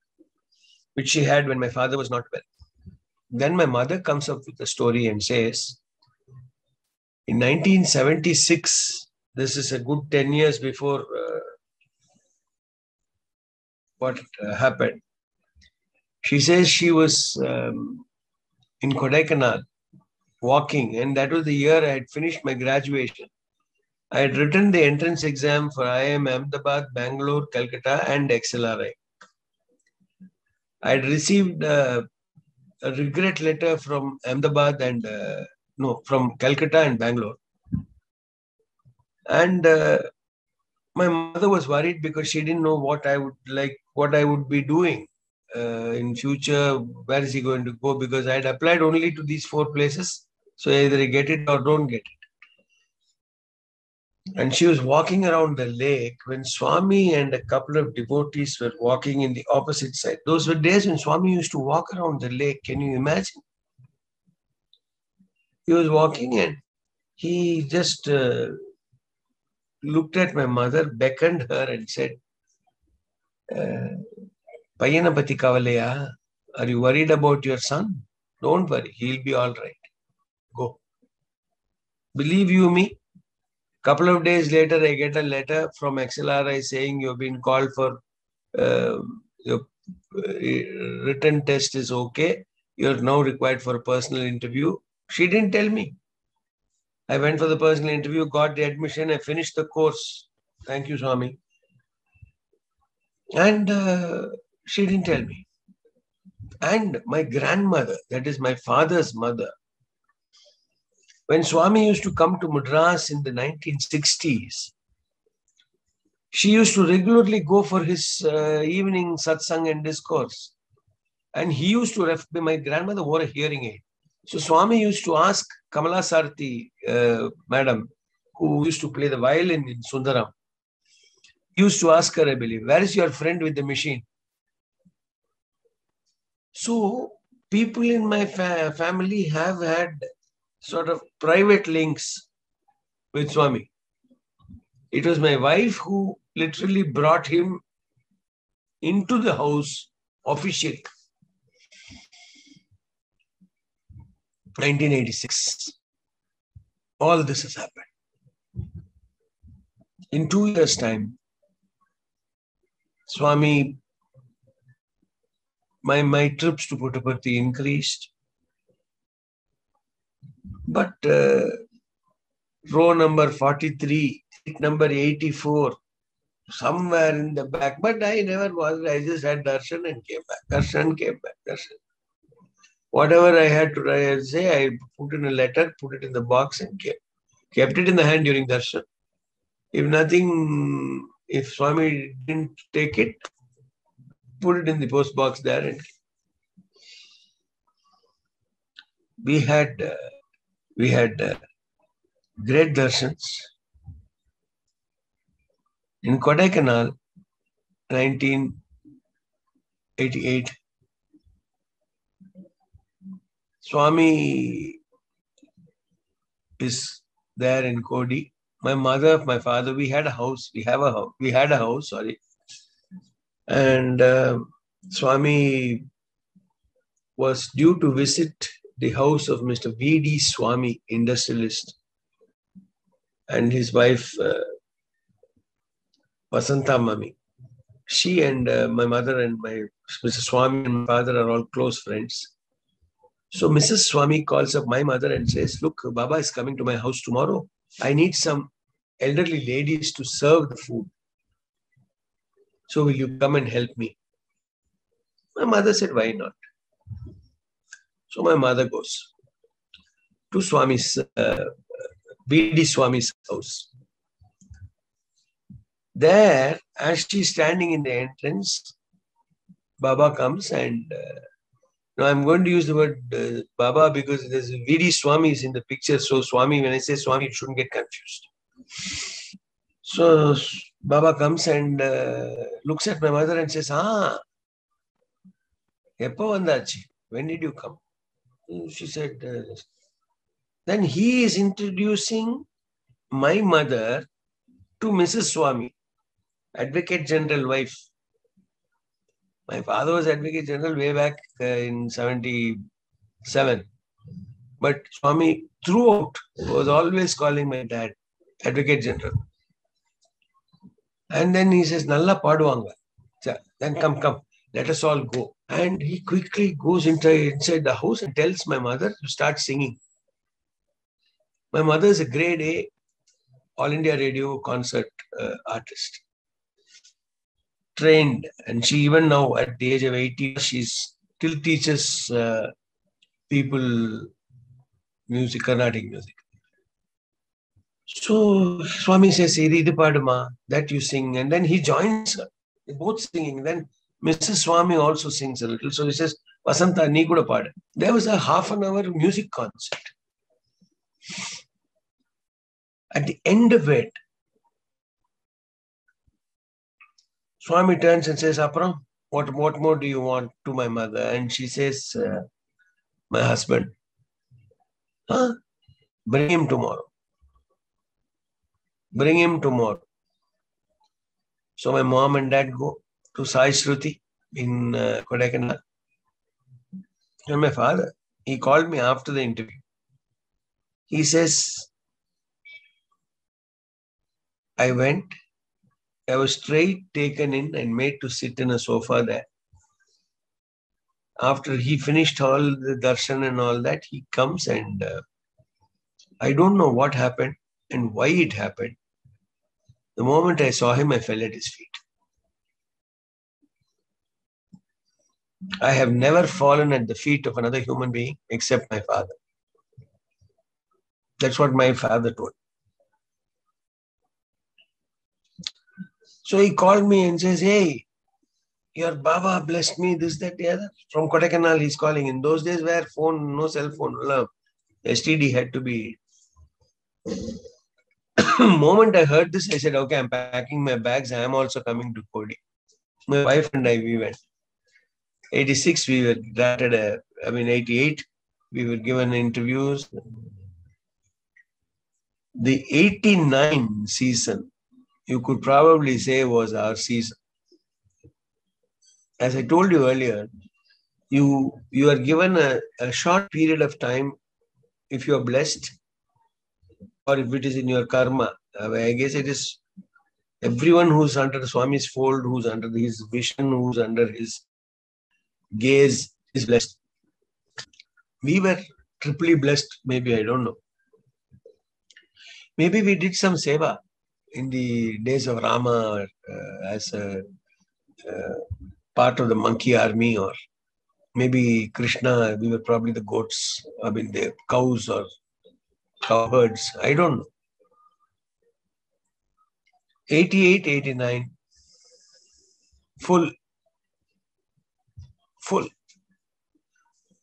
which she had when my father was not well. Then my mother comes up with a story and says, in 1976, this is a good 10 years before uh, what uh, happened. She says she was um, in Kodaikanal walking, and that was the year I had finished my graduation. I had written the entrance exam for IIM Ahmedabad, Bangalore, Calcutta, and XLRI. I had received uh, a regret letter from Ahmedabad and uh, no, from Calcutta and Bangalore. And uh, my mother was worried because she didn't know what I would like, what I would be doing uh, in future. Where is he going to go? Because I had applied only to these four places so either you get it or don't get it. And she was walking around the lake when Swami and a couple of devotees were walking in the opposite side. Those were days when Swami used to walk around the lake. Can you imagine? He was walking and he just uh, looked at my mother, beckoned her, and said, Payanapati Kavalaya, are you worried about your son? Don't worry, he'll be all right go. Believe you me, couple of days later, I get a letter from XLRI saying you've been called for uh, your uh, written test is okay. You're now required for a personal interview. She didn't tell me. I went for the personal interview, got the admission, I finished the course. Thank you, Swami. And uh, she didn't tell me. And my grandmother, that is my father's mother, when Swami used to come to Madras in the 1960s, she used to regularly go for his uh, evening satsang and discourse. And he used to, ref- my grandmother wore a hearing aid. So Swami used to ask Kamala Sarthi, uh, madam, who used to play the violin in Sundaram, used to ask her, I believe, where is your friend with the machine? So people in my fa- family have had sort of private links with Swami. It was my wife who literally brought him into the house officially. 1986. All this has happened. In two years' time, Swami, my, my trips to Puttaparthi increased. But uh, row number 43, number 84, somewhere in the back. But I never was. I just had darshan and came back. Darshan came back. Darshan. Whatever I had to write, say, I put in a letter, put it in the box, and kept, kept it in the hand during darshan. If nothing, if Swami didn't take it, put it in the post box there and we had uh, we had uh, great darshans in Kodaikanal, 1988. Swami is there in Kodi. My mother, my father, we had a house. We have a house. We had a house. Sorry, and uh, Swami was due to visit the house of Mr. V.D. Swami, industrialist, and his wife, uh, Vasanta Mami. She and uh, my mother and my Mr. Swami and my father are all close friends. So Mrs. Swami calls up my mother and says, Look, Baba is coming to my house tomorrow. I need some elderly ladies to serve the food. So will you come and help me? My mother said, Why not? So my mother goes to Swami's, uh, V.D. Swami's house. There, as she's standing in the entrance, Baba comes and uh, now I'm going to use the word uh, Baba because there's Viri Swamis in the picture. So Swami, when I say Swami, it shouldn't get confused. So Baba comes and uh, looks at my mother and says, Ah, when did you come? She said, uh, Then he is introducing my mother to Mrs. Swami, Advocate General wife my father was Advocate General way back uh, in 77. But Swami throughout was always calling my dad Advocate General. And then he says, Nalla paduanga. Then come, come, let us all go. And he quickly goes into, inside the house and tells my mother to start singing. My mother is a grade A All India Radio concert uh, artist. Trained, and she even now at the age of 80, she still teaches uh, people music, Carnatic music. So Swami says, Idu paduma, that you sing, and then he joins her. They're both singing. Then Mrs. Swami also sings a little. So he says, Vasanta, nee kuda. There was a half an hour music concert. At the end of it, Swami turns and says, Apram, what, what more do you want to my mother? And she says, uh, my husband. Huh? Bring him tomorrow. Bring him tomorrow. So my mom and dad go to Sai Shruti in uh. And my father, he called me after the interview. He says, I went, I was straight taken in and made to sit in a sofa there. After he finished all the darshan and all that, he comes and uh, I don't know what happened and why it happened. The moment I saw him, I fell at his feet. I have never fallen at the feet of another human being except my father. That's what my father told. So he called me and says, Hey, your Baba blessed me, this, that, the other. From Kodaikanal, he's calling. In those days, where phone, no cell phone, love, STD had to be. Moment I heard this, I said, Okay, I'm packing my bags. I am also coming to Kodi. My wife and I, we went. 86, we were granted a, I mean, 88, we were given interviews. The 89 season, you could probably say was our season. As I told you earlier, you you are given a, a short period of time if you are blessed or if it is in your karma. Uh, I guess it is everyone who's under Swami's fold, who's under his vision, who's under his gaze is blessed. We were triply blessed, maybe, I don't know. Maybe we did some seva in the days of Rama, uh, as a uh, part of the monkey army, or maybe Krishna, we were probably the goats, I mean, the cows or cowherds. I don't know. 88, 89, full, full.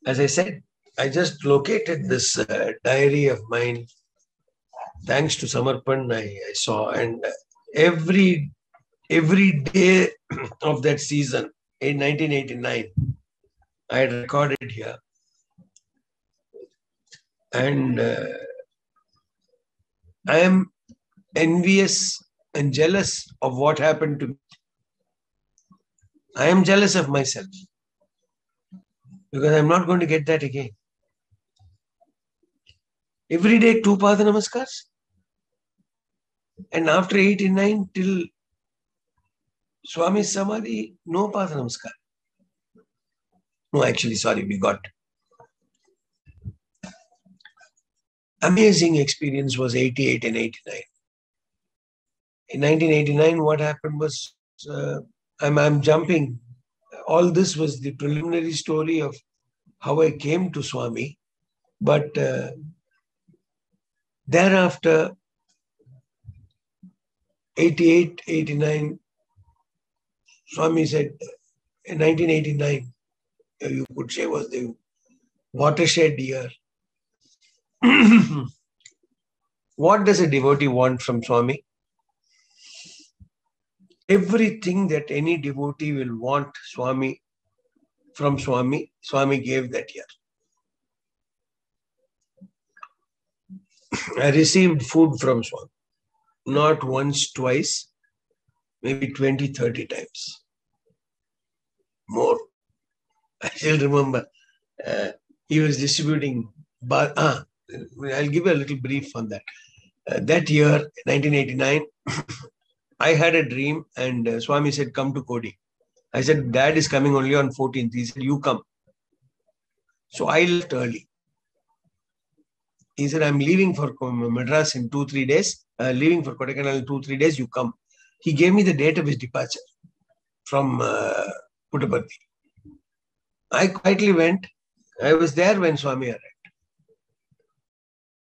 As I said, I just located this uh, diary of mine. Thanks to Samarpan, I, I saw, and every every day of that season in 1989, I had recorded here, and uh, I am envious and jealous of what happened to me. I am jealous of myself because I'm not going to get that again. Every day, two Pada Namaskars. And after 89 till Swami Samadhi, no Pada Namaskar. No, actually, sorry, we got. Amazing experience was 88 and 89. In 1989, what happened was uh, I'm, I'm jumping. All this was the preliminary story of how I came to Swami. But uh, thereafter, 88, 89, Swami said, in 1989, you could say was the watershed year. what does a devotee want from Swami? Everything that any devotee will want Swami from Swami, Swami gave that year. I received food from Swami, not once, twice, maybe 20, 30 times. More. I still remember uh, he was distributing. But ah, I'll give a little brief on that. Uh, that year, 1989, I had a dream, and uh, Swami said, "Come to Kodi." I said, "Dad is coming only on 14th." He said, "You come." So I left early. He said, "I'm leaving for Madras in two three days. Uh, leaving for Kodaikanal in two three days. You come." He gave me the date of his departure from uh, Puttaparthi. I quietly went. I was there when Swami arrived.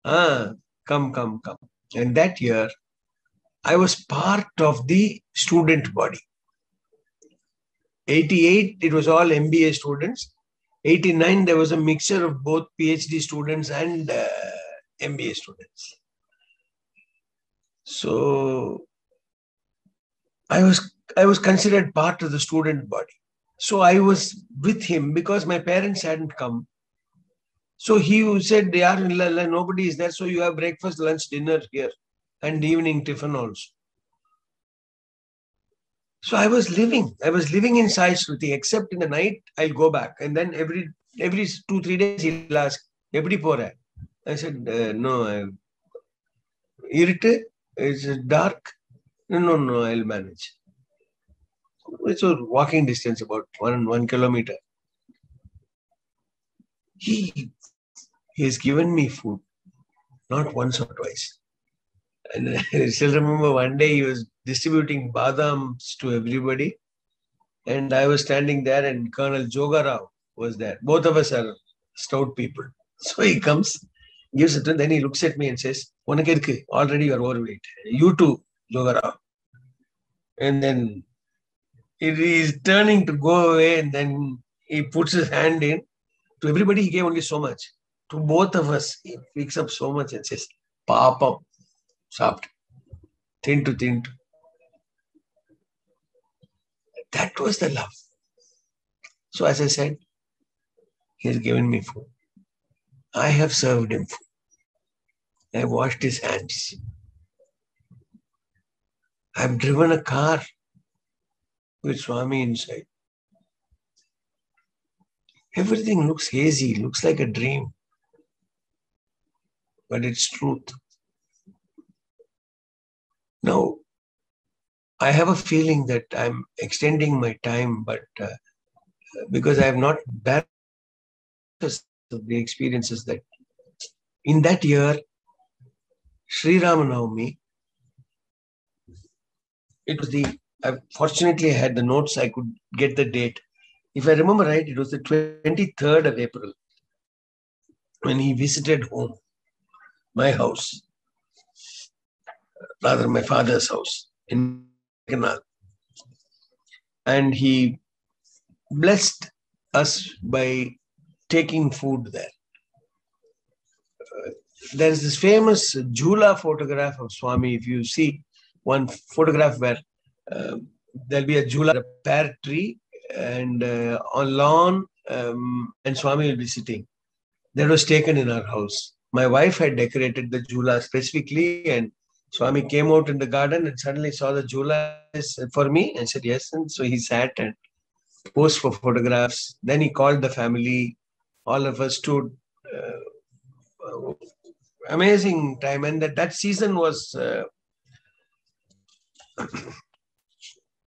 Ah, come, come, come. And that year, I was part of the student body. 88, it was all MBA students. 89, there was a mixture of both PhD students and uh, MBA students. So I was I was considered part of the student body. So I was with him because my parents hadn't come. So he said, "Yaar, nobody is there, so you have breakfast, lunch, dinner here, and evening tiffin also." So I was living. I was living in Sai Shruti, except in the night I'll go back, and then every every two three days he'll ask, "Every pora." I said, uh, "No, I, irrite. It's dark. No, no, no. I'll manage." It's a walking distance, about one one kilometer. He he has given me food, not once or twice. And I still remember one day he was distributing badams to everybody. And I was standing there, and Colonel Jogarao was there. Both of us are stout people. So he comes, gives it, and then he looks at me and says, Already you are overweight. You too, Jogarao. And then he is turning to go away, and then he puts his hand in. To everybody, he gave only so much. To both of us, he picks up so much and says, Papa, soft, thin to thin. That was the love. So, as I said, he has given me food. I have served him. I washed his hands. I've driven a car with Swami inside. Everything looks hazy, looks like a dream, but it's truth. Now, I have a feeling that I'm extending my time, but uh, because I have not balanced the experiences that in that year, Sri Ramanavami, it was the I fortunately had the notes, I could get the date. If I remember right, it was the 23rd of April when he visited home, my house, rather my father's house in Canal. And he blessed us by taking food there. Uh, there's this famous Jula photograph of Swami. If you see one photograph where uh, there'll be a Jula, a pear tree, and uh, on lawn, um, and Swami will be sitting. That was taken in our house. My wife had decorated the Jula specifically, and Swami came out in the garden and suddenly saw the Jula for me and said yes. And so he sat and posed for photographs. Then he called the family. All of us stood. Uh, amazing time, and that that season was. Uh,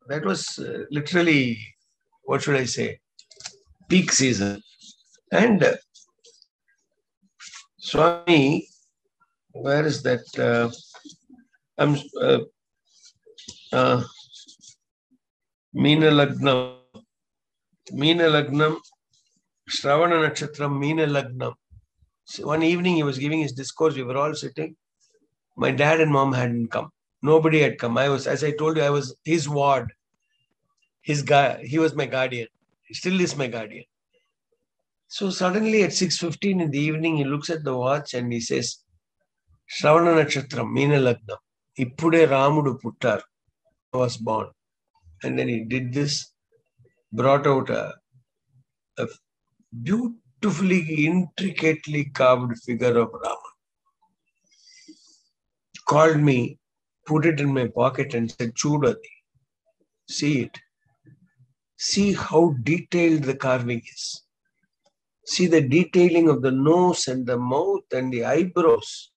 that was uh, literally what should I say, peak season. And uh, Swami, where is that? Uh, I'm uh, uh, Meena Lagnam, Meena Lagnam, Shravana Nakshatram, Meena Lagnam. So one evening he was giving his discourse. We were all sitting. My dad and mom hadn't come. Nobody had come. I was, as I told you, I was his ward his guy, he was my guardian. He still is my guardian. So suddenly at 6.15 in the evening, he looks at the watch and he says, Meena Lagnam. Ippude Ramudu Puttar was born. And then he did this, brought out a, a beautifully, intricately carved figure of Rama. Called me, put it in my pocket and said, Chudadi, see it see how detailed the carving is. See the detailing of the nose and the mouth and the eyebrows.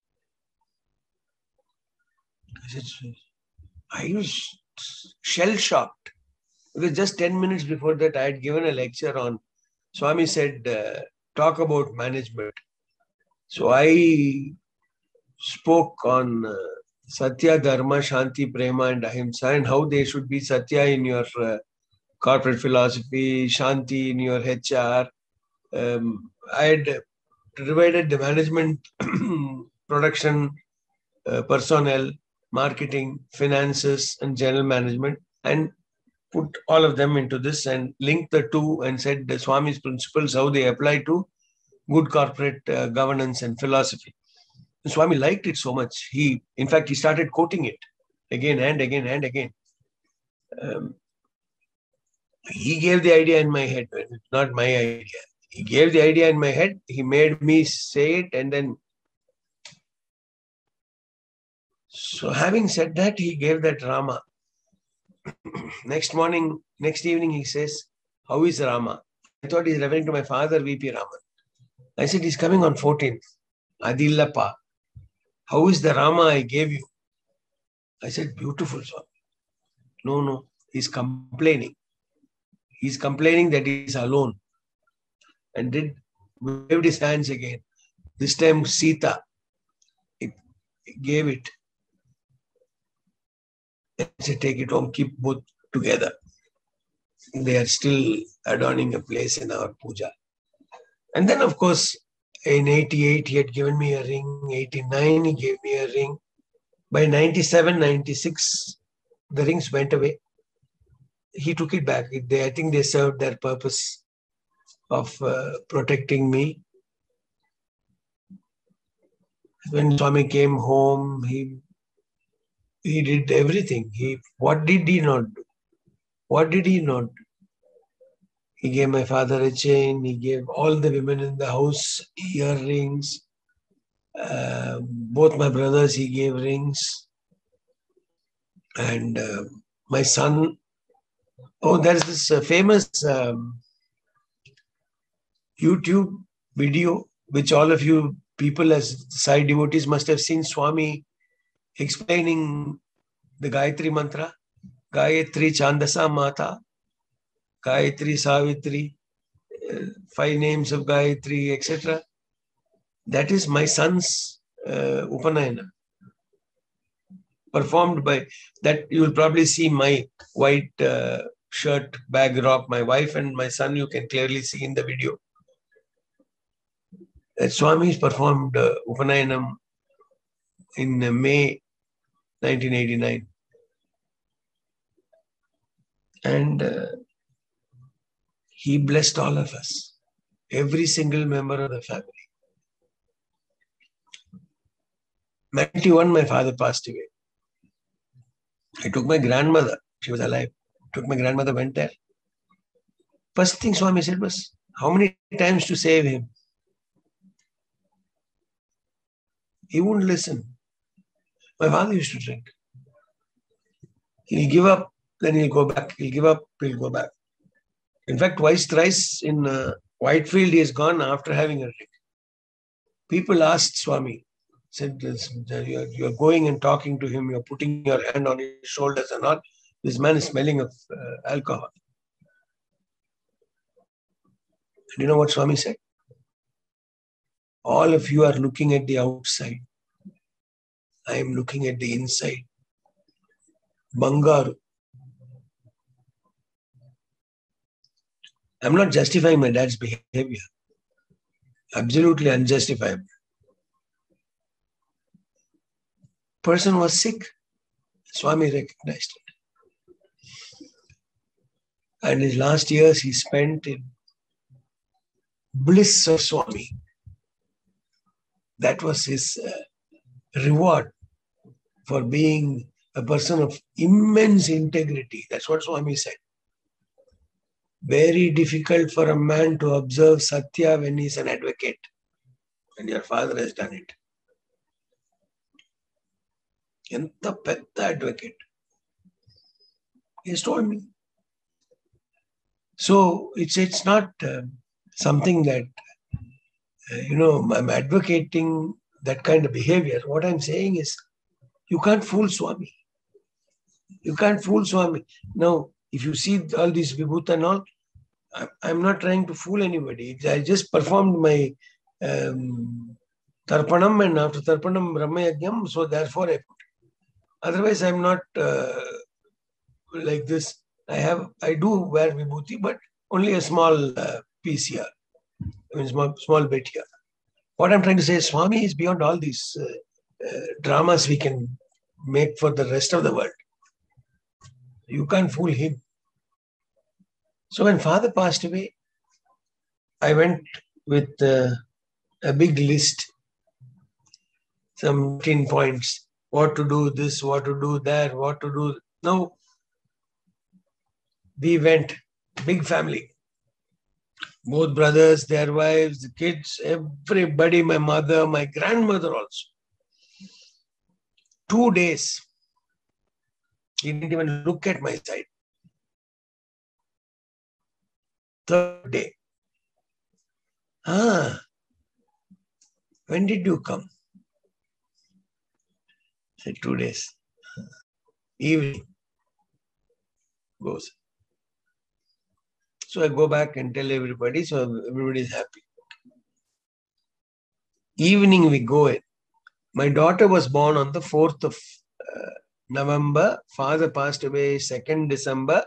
I was shell shocked because just 10 minutes before that, I had given a lecture on Swami said, uh, talk about management. So I spoke on uh, Satya, Dharma, Shanti, Prema, and Ahimsa, and how they should be Satya in your uh, corporate philosophy, Shanti in your HR. Um, I had divided the management, production, uh, personnel, marketing, finances, and general management, and put all of them into this and linked the two and said the Swami's principles, how they apply to good corporate uh, governance and philosophy. The Swami liked it so much. He, in fact, he started quoting it again and again and again. Um, he gave the idea in my head, not my idea. He gave the idea in my head. He made me say it, and then. So, having said that, he gave that Rama. next morning, next evening, he says, How is Rama? I thought he's referring to my father, VP Raman. I said, He's coming on 14th. Adillappa. How is the Rama I gave you? I said, Beautiful, sir. No, no, he's complaining he's complaining that he's alone and did waved his hands again. This time Sita it, it gave it. Said, take it home, keep both together. They are still adorning a place in our puja. And then, of course, in 88, he had given me a ring. 89, he gave me a ring. By 97, 96, the rings went away he took it back. They, I think they served their purpose of uh, protecting me. When Swami came home, he he did everything. He what did he not do? What did he not do? He gave my father a chain. He gave all the women in the house earrings. Uh, both my brothers, he gave rings. And uh, my son Oh, there's this uh, famous um, YouTube video, which all of you people as Sai devotees must have seen Swami explaining the Gayatri mantra, Gayatri Chandasa Mata, Gayatri Savitri, uh, five names of Gayatri, etc. That is my son's uh, Upanayana. performed by that. You will probably see my white uh, shirt backdrop. My wife and my son, you can clearly see in the video. That Swami's performed uh, Upanayanam in uh, May 1989. And uh, he blessed all of us, every single member of the family. 91, my father passed away. I took my grandmother, she was alive. Took my grandmother, went there. First thing Swami said was, How many times to save him? He wouldn't listen. My father used to drink. He'll give up, then he'll go back. He'll give up, he'll go back. In fact, twice, thrice in uh, Whitefield, he has gone after having a drink. People asked Swami, said, you're, you're going and talking to him, you're putting your hand on his shoulders and all. This man is smelling of uh, alcohol. And you know what Swami said? All of you are looking at the outside. I am looking at the inside. Bangaru. I'm not justifying my dad's behavior. Absolutely unjustifiable. Person was sick. Swami recognized it. And his last years he spent in bliss of Swami. That was his uh, reward for being a person of immense integrity. That's what Swami said. Very difficult for a man to observe Satya when he's an advocate, and your father has done it. ಎಂತ ಪೆತ್ತ advocate is told me so it's it's not um, something that uh, you know I'm advocating that kind of behavior. What I'm saying is you can't fool swami. You can't fool swami. Now if you see all these vibhuti and all i'm not trying to fool anybody. I just performed my um, tarpanam and after tarpanam brahmayajnam so therefore i put. Otherwise, I'm not uh, like this. I have, I do wear vibhuti, but only a small uh, piece here, I mean, small, small bit here. What I'm trying to say Swami is beyond all these uh, uh, dramas we can make for the rest of the world. You can't fool him. So when father passed away, I went with uh, a big list, some 10 points what to do this, what to do that, what to do. No. We went, big family. Both brothers, their wives, the kids, everybody, my mother, my grandmother also. Two days. He didn't even look at my side. Third day. Ah, when did you come? Say two days. Evening goes. So I go back and tell everybody, so everybody is happy. Evening we go in. My daughter was born on the 4th of uh, November. Father passed away 2nd December.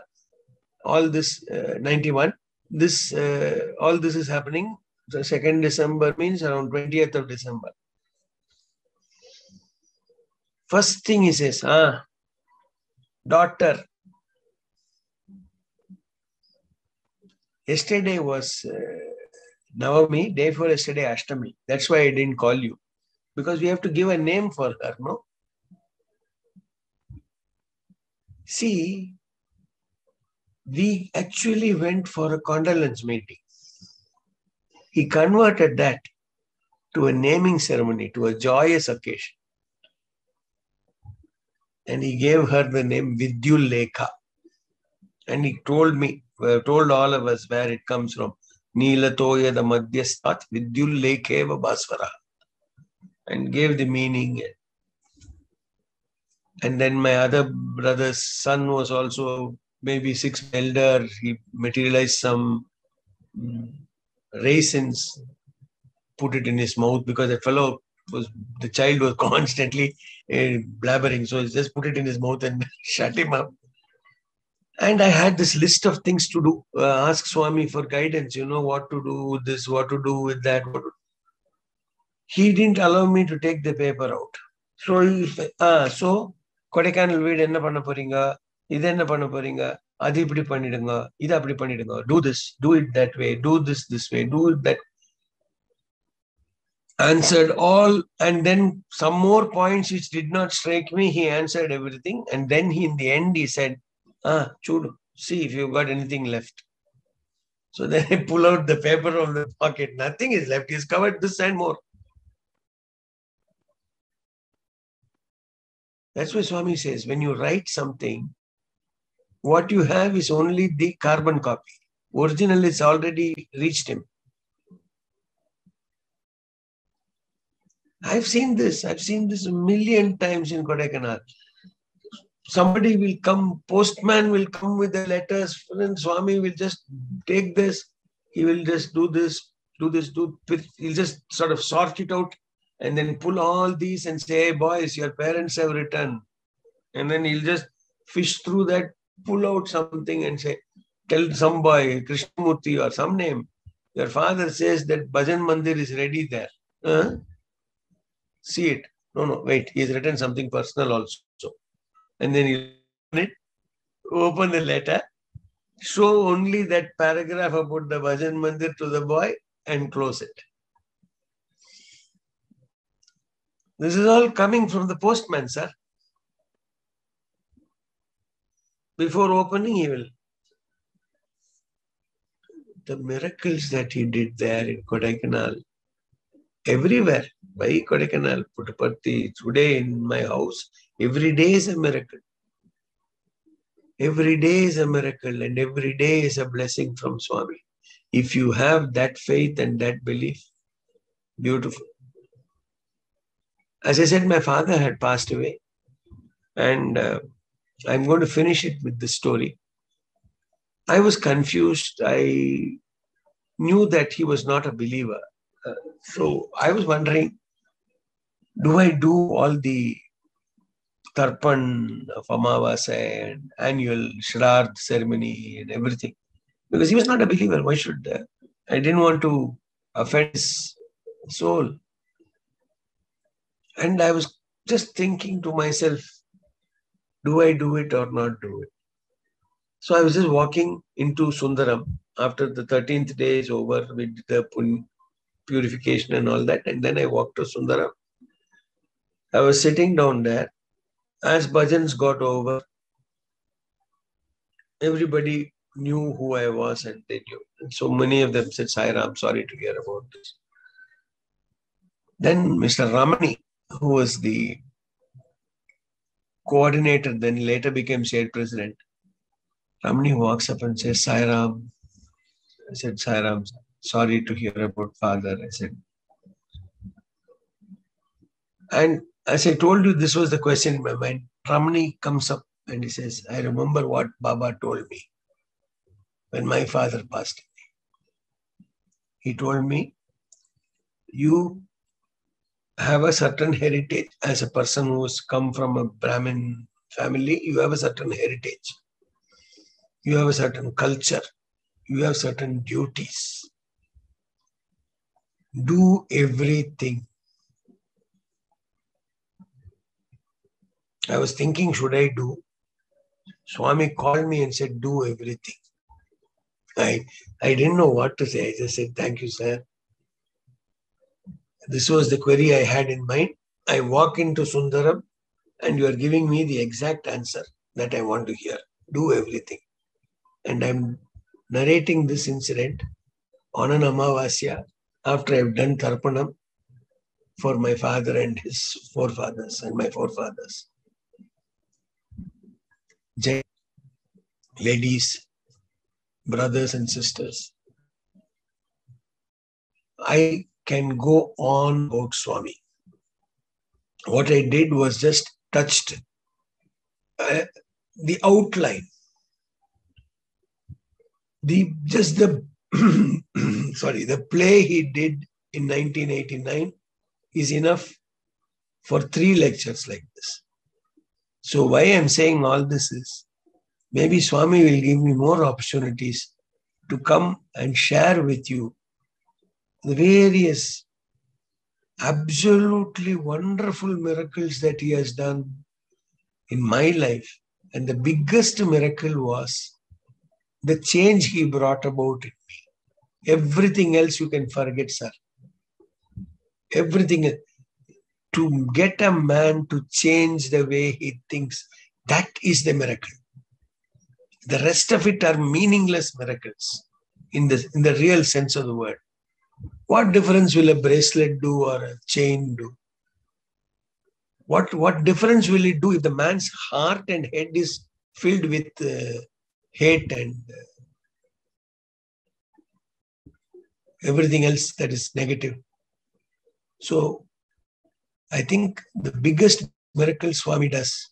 All this, uh, 91. This, uh, all this is happening. So 2nd December means around 20th of December. First thing he says, ah, daughter. Yesterday was uh, Navami, day for yesterday Ashtami. That's why I didn't call you. Because we have to give a name for her, no? See, we actually went for a condolence meeting. He converted that to a naming ceremony, to a joyous occasion and he gave her the name Vidyul Lekha. And he told me, uh, told all of us where it comes from. Neelatoya the Madhyastha Vidyul Lekheva Bhasvara. And gave the meaning. And then my other brother's son was also maybe six elder. He materialized some raisins, put it in his mouth because the fellow was, the child was constantly uh, blabbering. So he just put it in his mouth and shut him up. And I had this list of things to do. Uh, ask Swami for guidance, you know, what to do with this, what to do with that What to... He didn't allow me to take the paper out. So, he, uh, so Kodaikanal வீடு என்ன பண்ண போறீங்க இது என்ன பண்ண போறீங்க அது இப்படி பண்ணிடுங்க இது அப்படி பண்ணிடுங்க do this do it that way do this this way do it that answered all and then some more points which did not strike me he answered everything and then he in the end he said ah chudu see if you've got anything left so then i pull out the paper from the pocket nothing is left he's covered this and more That's why swami says when you write something what you have is only the carbon copy original is already reached him I've seen this. I've seen this a million times in Kodaikanal. Somebody will come, postman will come with the letters, and Swami will just take this. He will just do this, do this, do. He'll just sort of sort it out, and then pull all these and say, hey, "Boys, your parents have returned," and then he'll just fish through that, pull out something, and say, "Tell some boy, Krishnamurti or some name, your father says that Bhajan Mandir is ready there." Huh? see it. No, no, wait, he's written something personal also. And then you open it, open the letter, show only that paragraph about the Bhajan Mandir to the boy and close it. This is all coming from the postman, sir. Before opening, he will. The miracles that he did there in Kodaikanal, everywhere. By Kodaikanal, Puttaparthi, today in my house, every day is a miracle. Every day is a miracle and every day is a blessing from Swami. If you have that faith and that belief, beautiful. As I said, my father had passed away and uh, I'm going to finish it with the story. I was confused. I knew that he was not a believer. Uh, so I was wondering, do I do all the Tarpan of Amavasa and annual Shraddh ceremony and everything? Because he was not a believer. Why should uh, I didn't want to offend his soul. And I was just thinking to myself, do I do it or not do it? So I was just walking into Sundaram after the 13th day is over with the purification and all that. And then I walked to Sundaram. I was sitting down there. As bhajans got over, everybody knew who I was and they knew. And so many of them said, Sai Ram, sorry to hear about this. Then Mr. Ramani, who was the coordinator, then later became state president, Ramani walks up and says, Sai Ram. I said, Sai Ram, sorry to hear about father. I said, and as I told you, this was the question in my mind. Ramani comes up and he says, I remember what Baba told me when my father passed away. He told me, You have a certain heritage as a person who's come from a Brahmin family, you have a certain heritage. You have a certain culture. You have certain duties. Do everything I was thinking, should I do? Swami called me and said, do everything. I, I didn't know what to say. I just said, thank you, sir. This was the query I had in mind. I walk into Sundaram and you are giving me the exact answer that I want to hear. Do everything. And I'm narrating this incident on an Amavasya after I've done Tarpanam for my father and his forefathers and my forefathers. Ladies, brothers and sisters, I can go on Swami. What I did was just touched uh, the outline, the just the sorry, the play he did in 1989 is enough for three lectures like this. So, why I'm saying all this is maybe Swami will give me more opportunities to come and share with you the various absolutely wonderful miracles that he has done in my life. And the biggest miracle was the change he brought about in me. Everything else you can forget, sir. Everything to get a man to change the way he thinks, that is the miracle. The rest of it are meaningless miracles in the, in the real sense of the word. What difference will a bracelet do or a chain do? What, what difference will it do if the man's heart and head is filled with uh, hate and uh, everything else that is negative? So I think the biggest miracle Swami does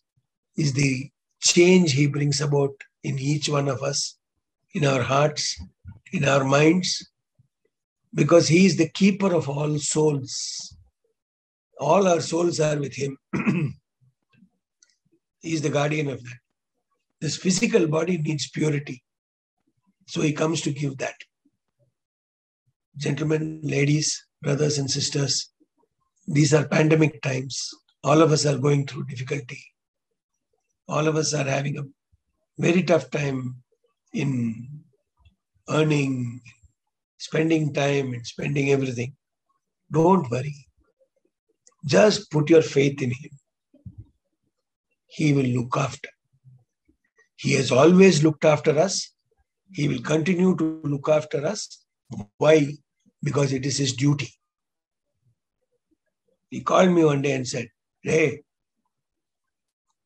is the change he brings about in each one of us, in our hearts, in our minds, because he is the keeper of all souls. All our souls are with him. he is the guardian of that. This physical body needs purity. So he comes to give that. Gentlemen, ladies, brothers, and sisters, these are pandemic times. All of us are going through difficulty. All of us are having a very tough time in earning, spending time, and spending everything. Don't worry. Just put your faith in Him. He will look after. He has always looked after us. He will continue to look after us. Why? Because it is His duty. He called me one day and said, Hey,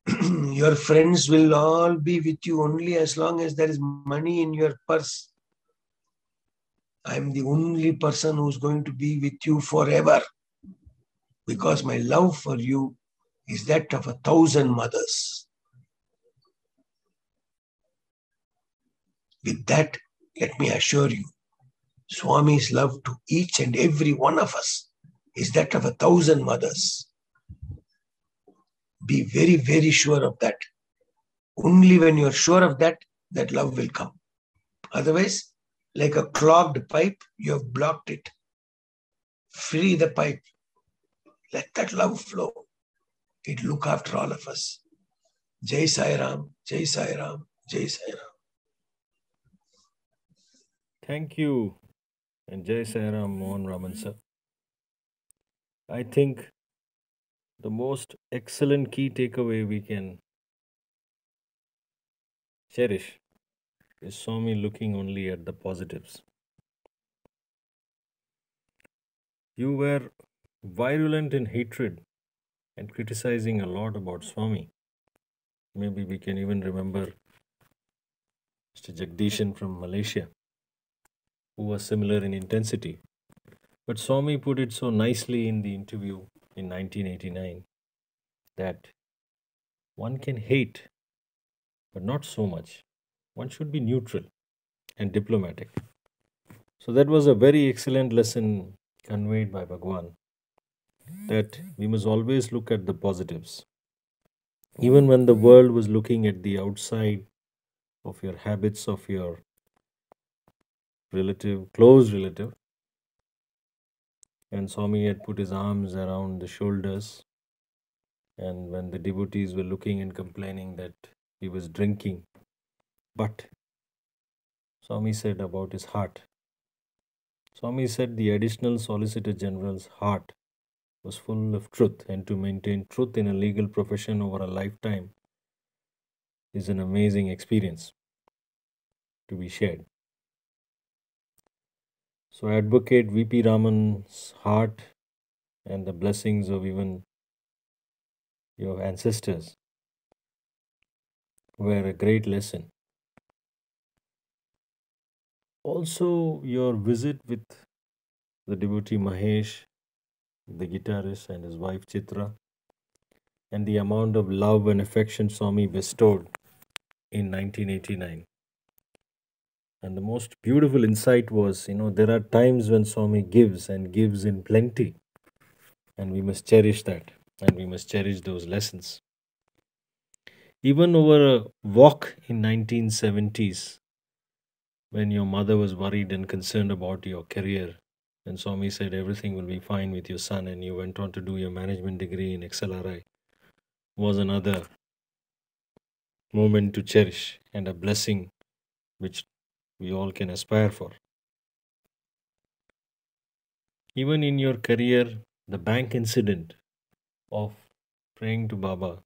your friends will all be with you only as long as there is money in your purse. I'm the only person who's going to be with you forever because my love for you is that of a thousand mothers. With that, let me assure you, Swami's love to each and every one of us is that of a thousand mothers. Be very, very sure of that. Only when you're sure of that, that love will come. Otherwise, like a clogged pipe, you have blocked it. Free the pipe. Let that love flow. It look after all of us. Jai Sai Ram, Jai Sai Ram, Jai Sai Ram. Thank you, and Jai Sairam Mohan Raman sir. I think the most excellent key takeaway we can cherish is Swami looking only at the positives. You were virulent in hatred and criticizing a lot about Swami. Maybe we can even remember Mr. Jagdishan from Malaysia, who was similar in intensity. But Swami put it so nicely in the interview in 1989 that one can hate, but not so much. One should be neutral and diplomatic. So that was a very excellent lesson conveyed by Bhagwan that we must always look at the positives. Even when the world was looking at the outside of your habits of your relative, close relative, and Swami had put his arms around the shoulders. And when the devotees were looking and complaining that he was drinking, but Swami said about his heart. Swami said the additional Solicitor General's heart was full of truth, and to maintain truth in a legal profession over a lifetime is an amazing experience to be shared. So, I advocate VP Raman's heart and the blessings of even your ancestors were a great lesson. Also, your visit with the devotee Mahesh, the guitarist, and his wife Chitra, and the amount of love and affection Swami bestowed in 1989. And the most beautiful insight was, you know, there are times when Swami gives and gives in plenty, and we must cherish that. and we must cherish those lessons. Even over a walk in 1970s, when your mother was worried and concerned about your career, and Swami said everything will be fine with your son, and you went on to do your management degree in XLRI, was another moment to cherish and a blessing which we all can aspire for. Even in your career, the bank incident of praying to Baba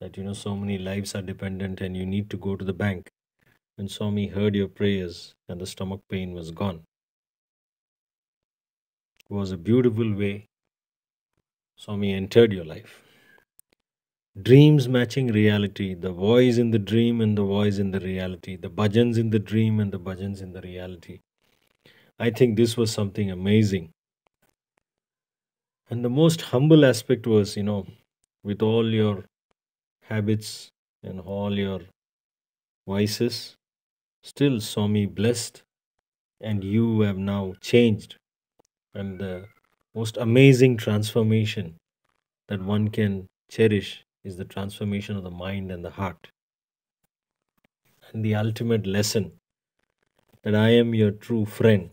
that you know so many lives are dependent and you need to go to the bank. When Swami heard your prayers and the stomach pain was gone, it was a beautiful way Swami entered your life. Dreams matching reality, the voice in the dream and the voice in the reality, the bhajans in the dream and the bhajans in the reality. I think this was something amazing. And the most humble aspect was, you know, with all your habits and all your vices, still Swami blessed, and you have now changed. And the most amazing transformation that one can cherish is the transformation of the mind and the heart. And the ultimate lesson that I am your true friend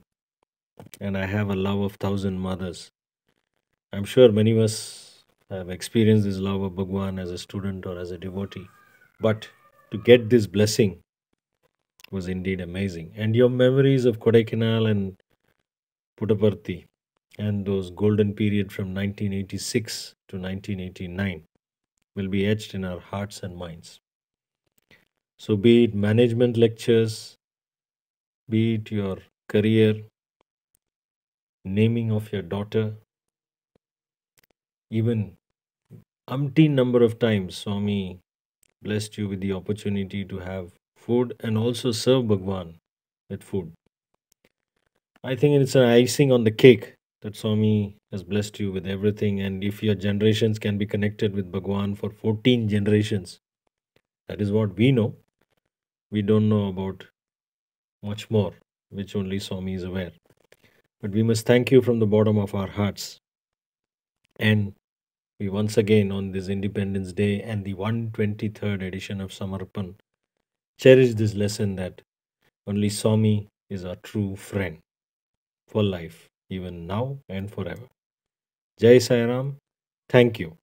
and I have a love of thousand mothers. I'm sure many of us have experienced this love of Bhagwan as a student or as a devotee. But to get this blessing was indeed amazing. And your memories of Kodaikanal and Puttaparthi and those golden period from 1986 to 1989 will be etched in our hearts and minds. So, be it management lectures, be it your career, naming of your daughter, even umpteen number of times Swami blessed you with the opportunity to have food and also serve Bhagwan with food. I think it's an icing on the cake that Swami has blessed you with everything. And if your generations can be connected with Bhagwan for 14 generations, that is what we know. We don't know about much more, which only Swami is aware. But we must thank you from the bottom of our hearts. And we once again, on this Independence Day and the 123rd edition of Samarpan, cherish this lesson that only Swami is our true friend for life even now and forever. Jai Sai Ram. Thank you.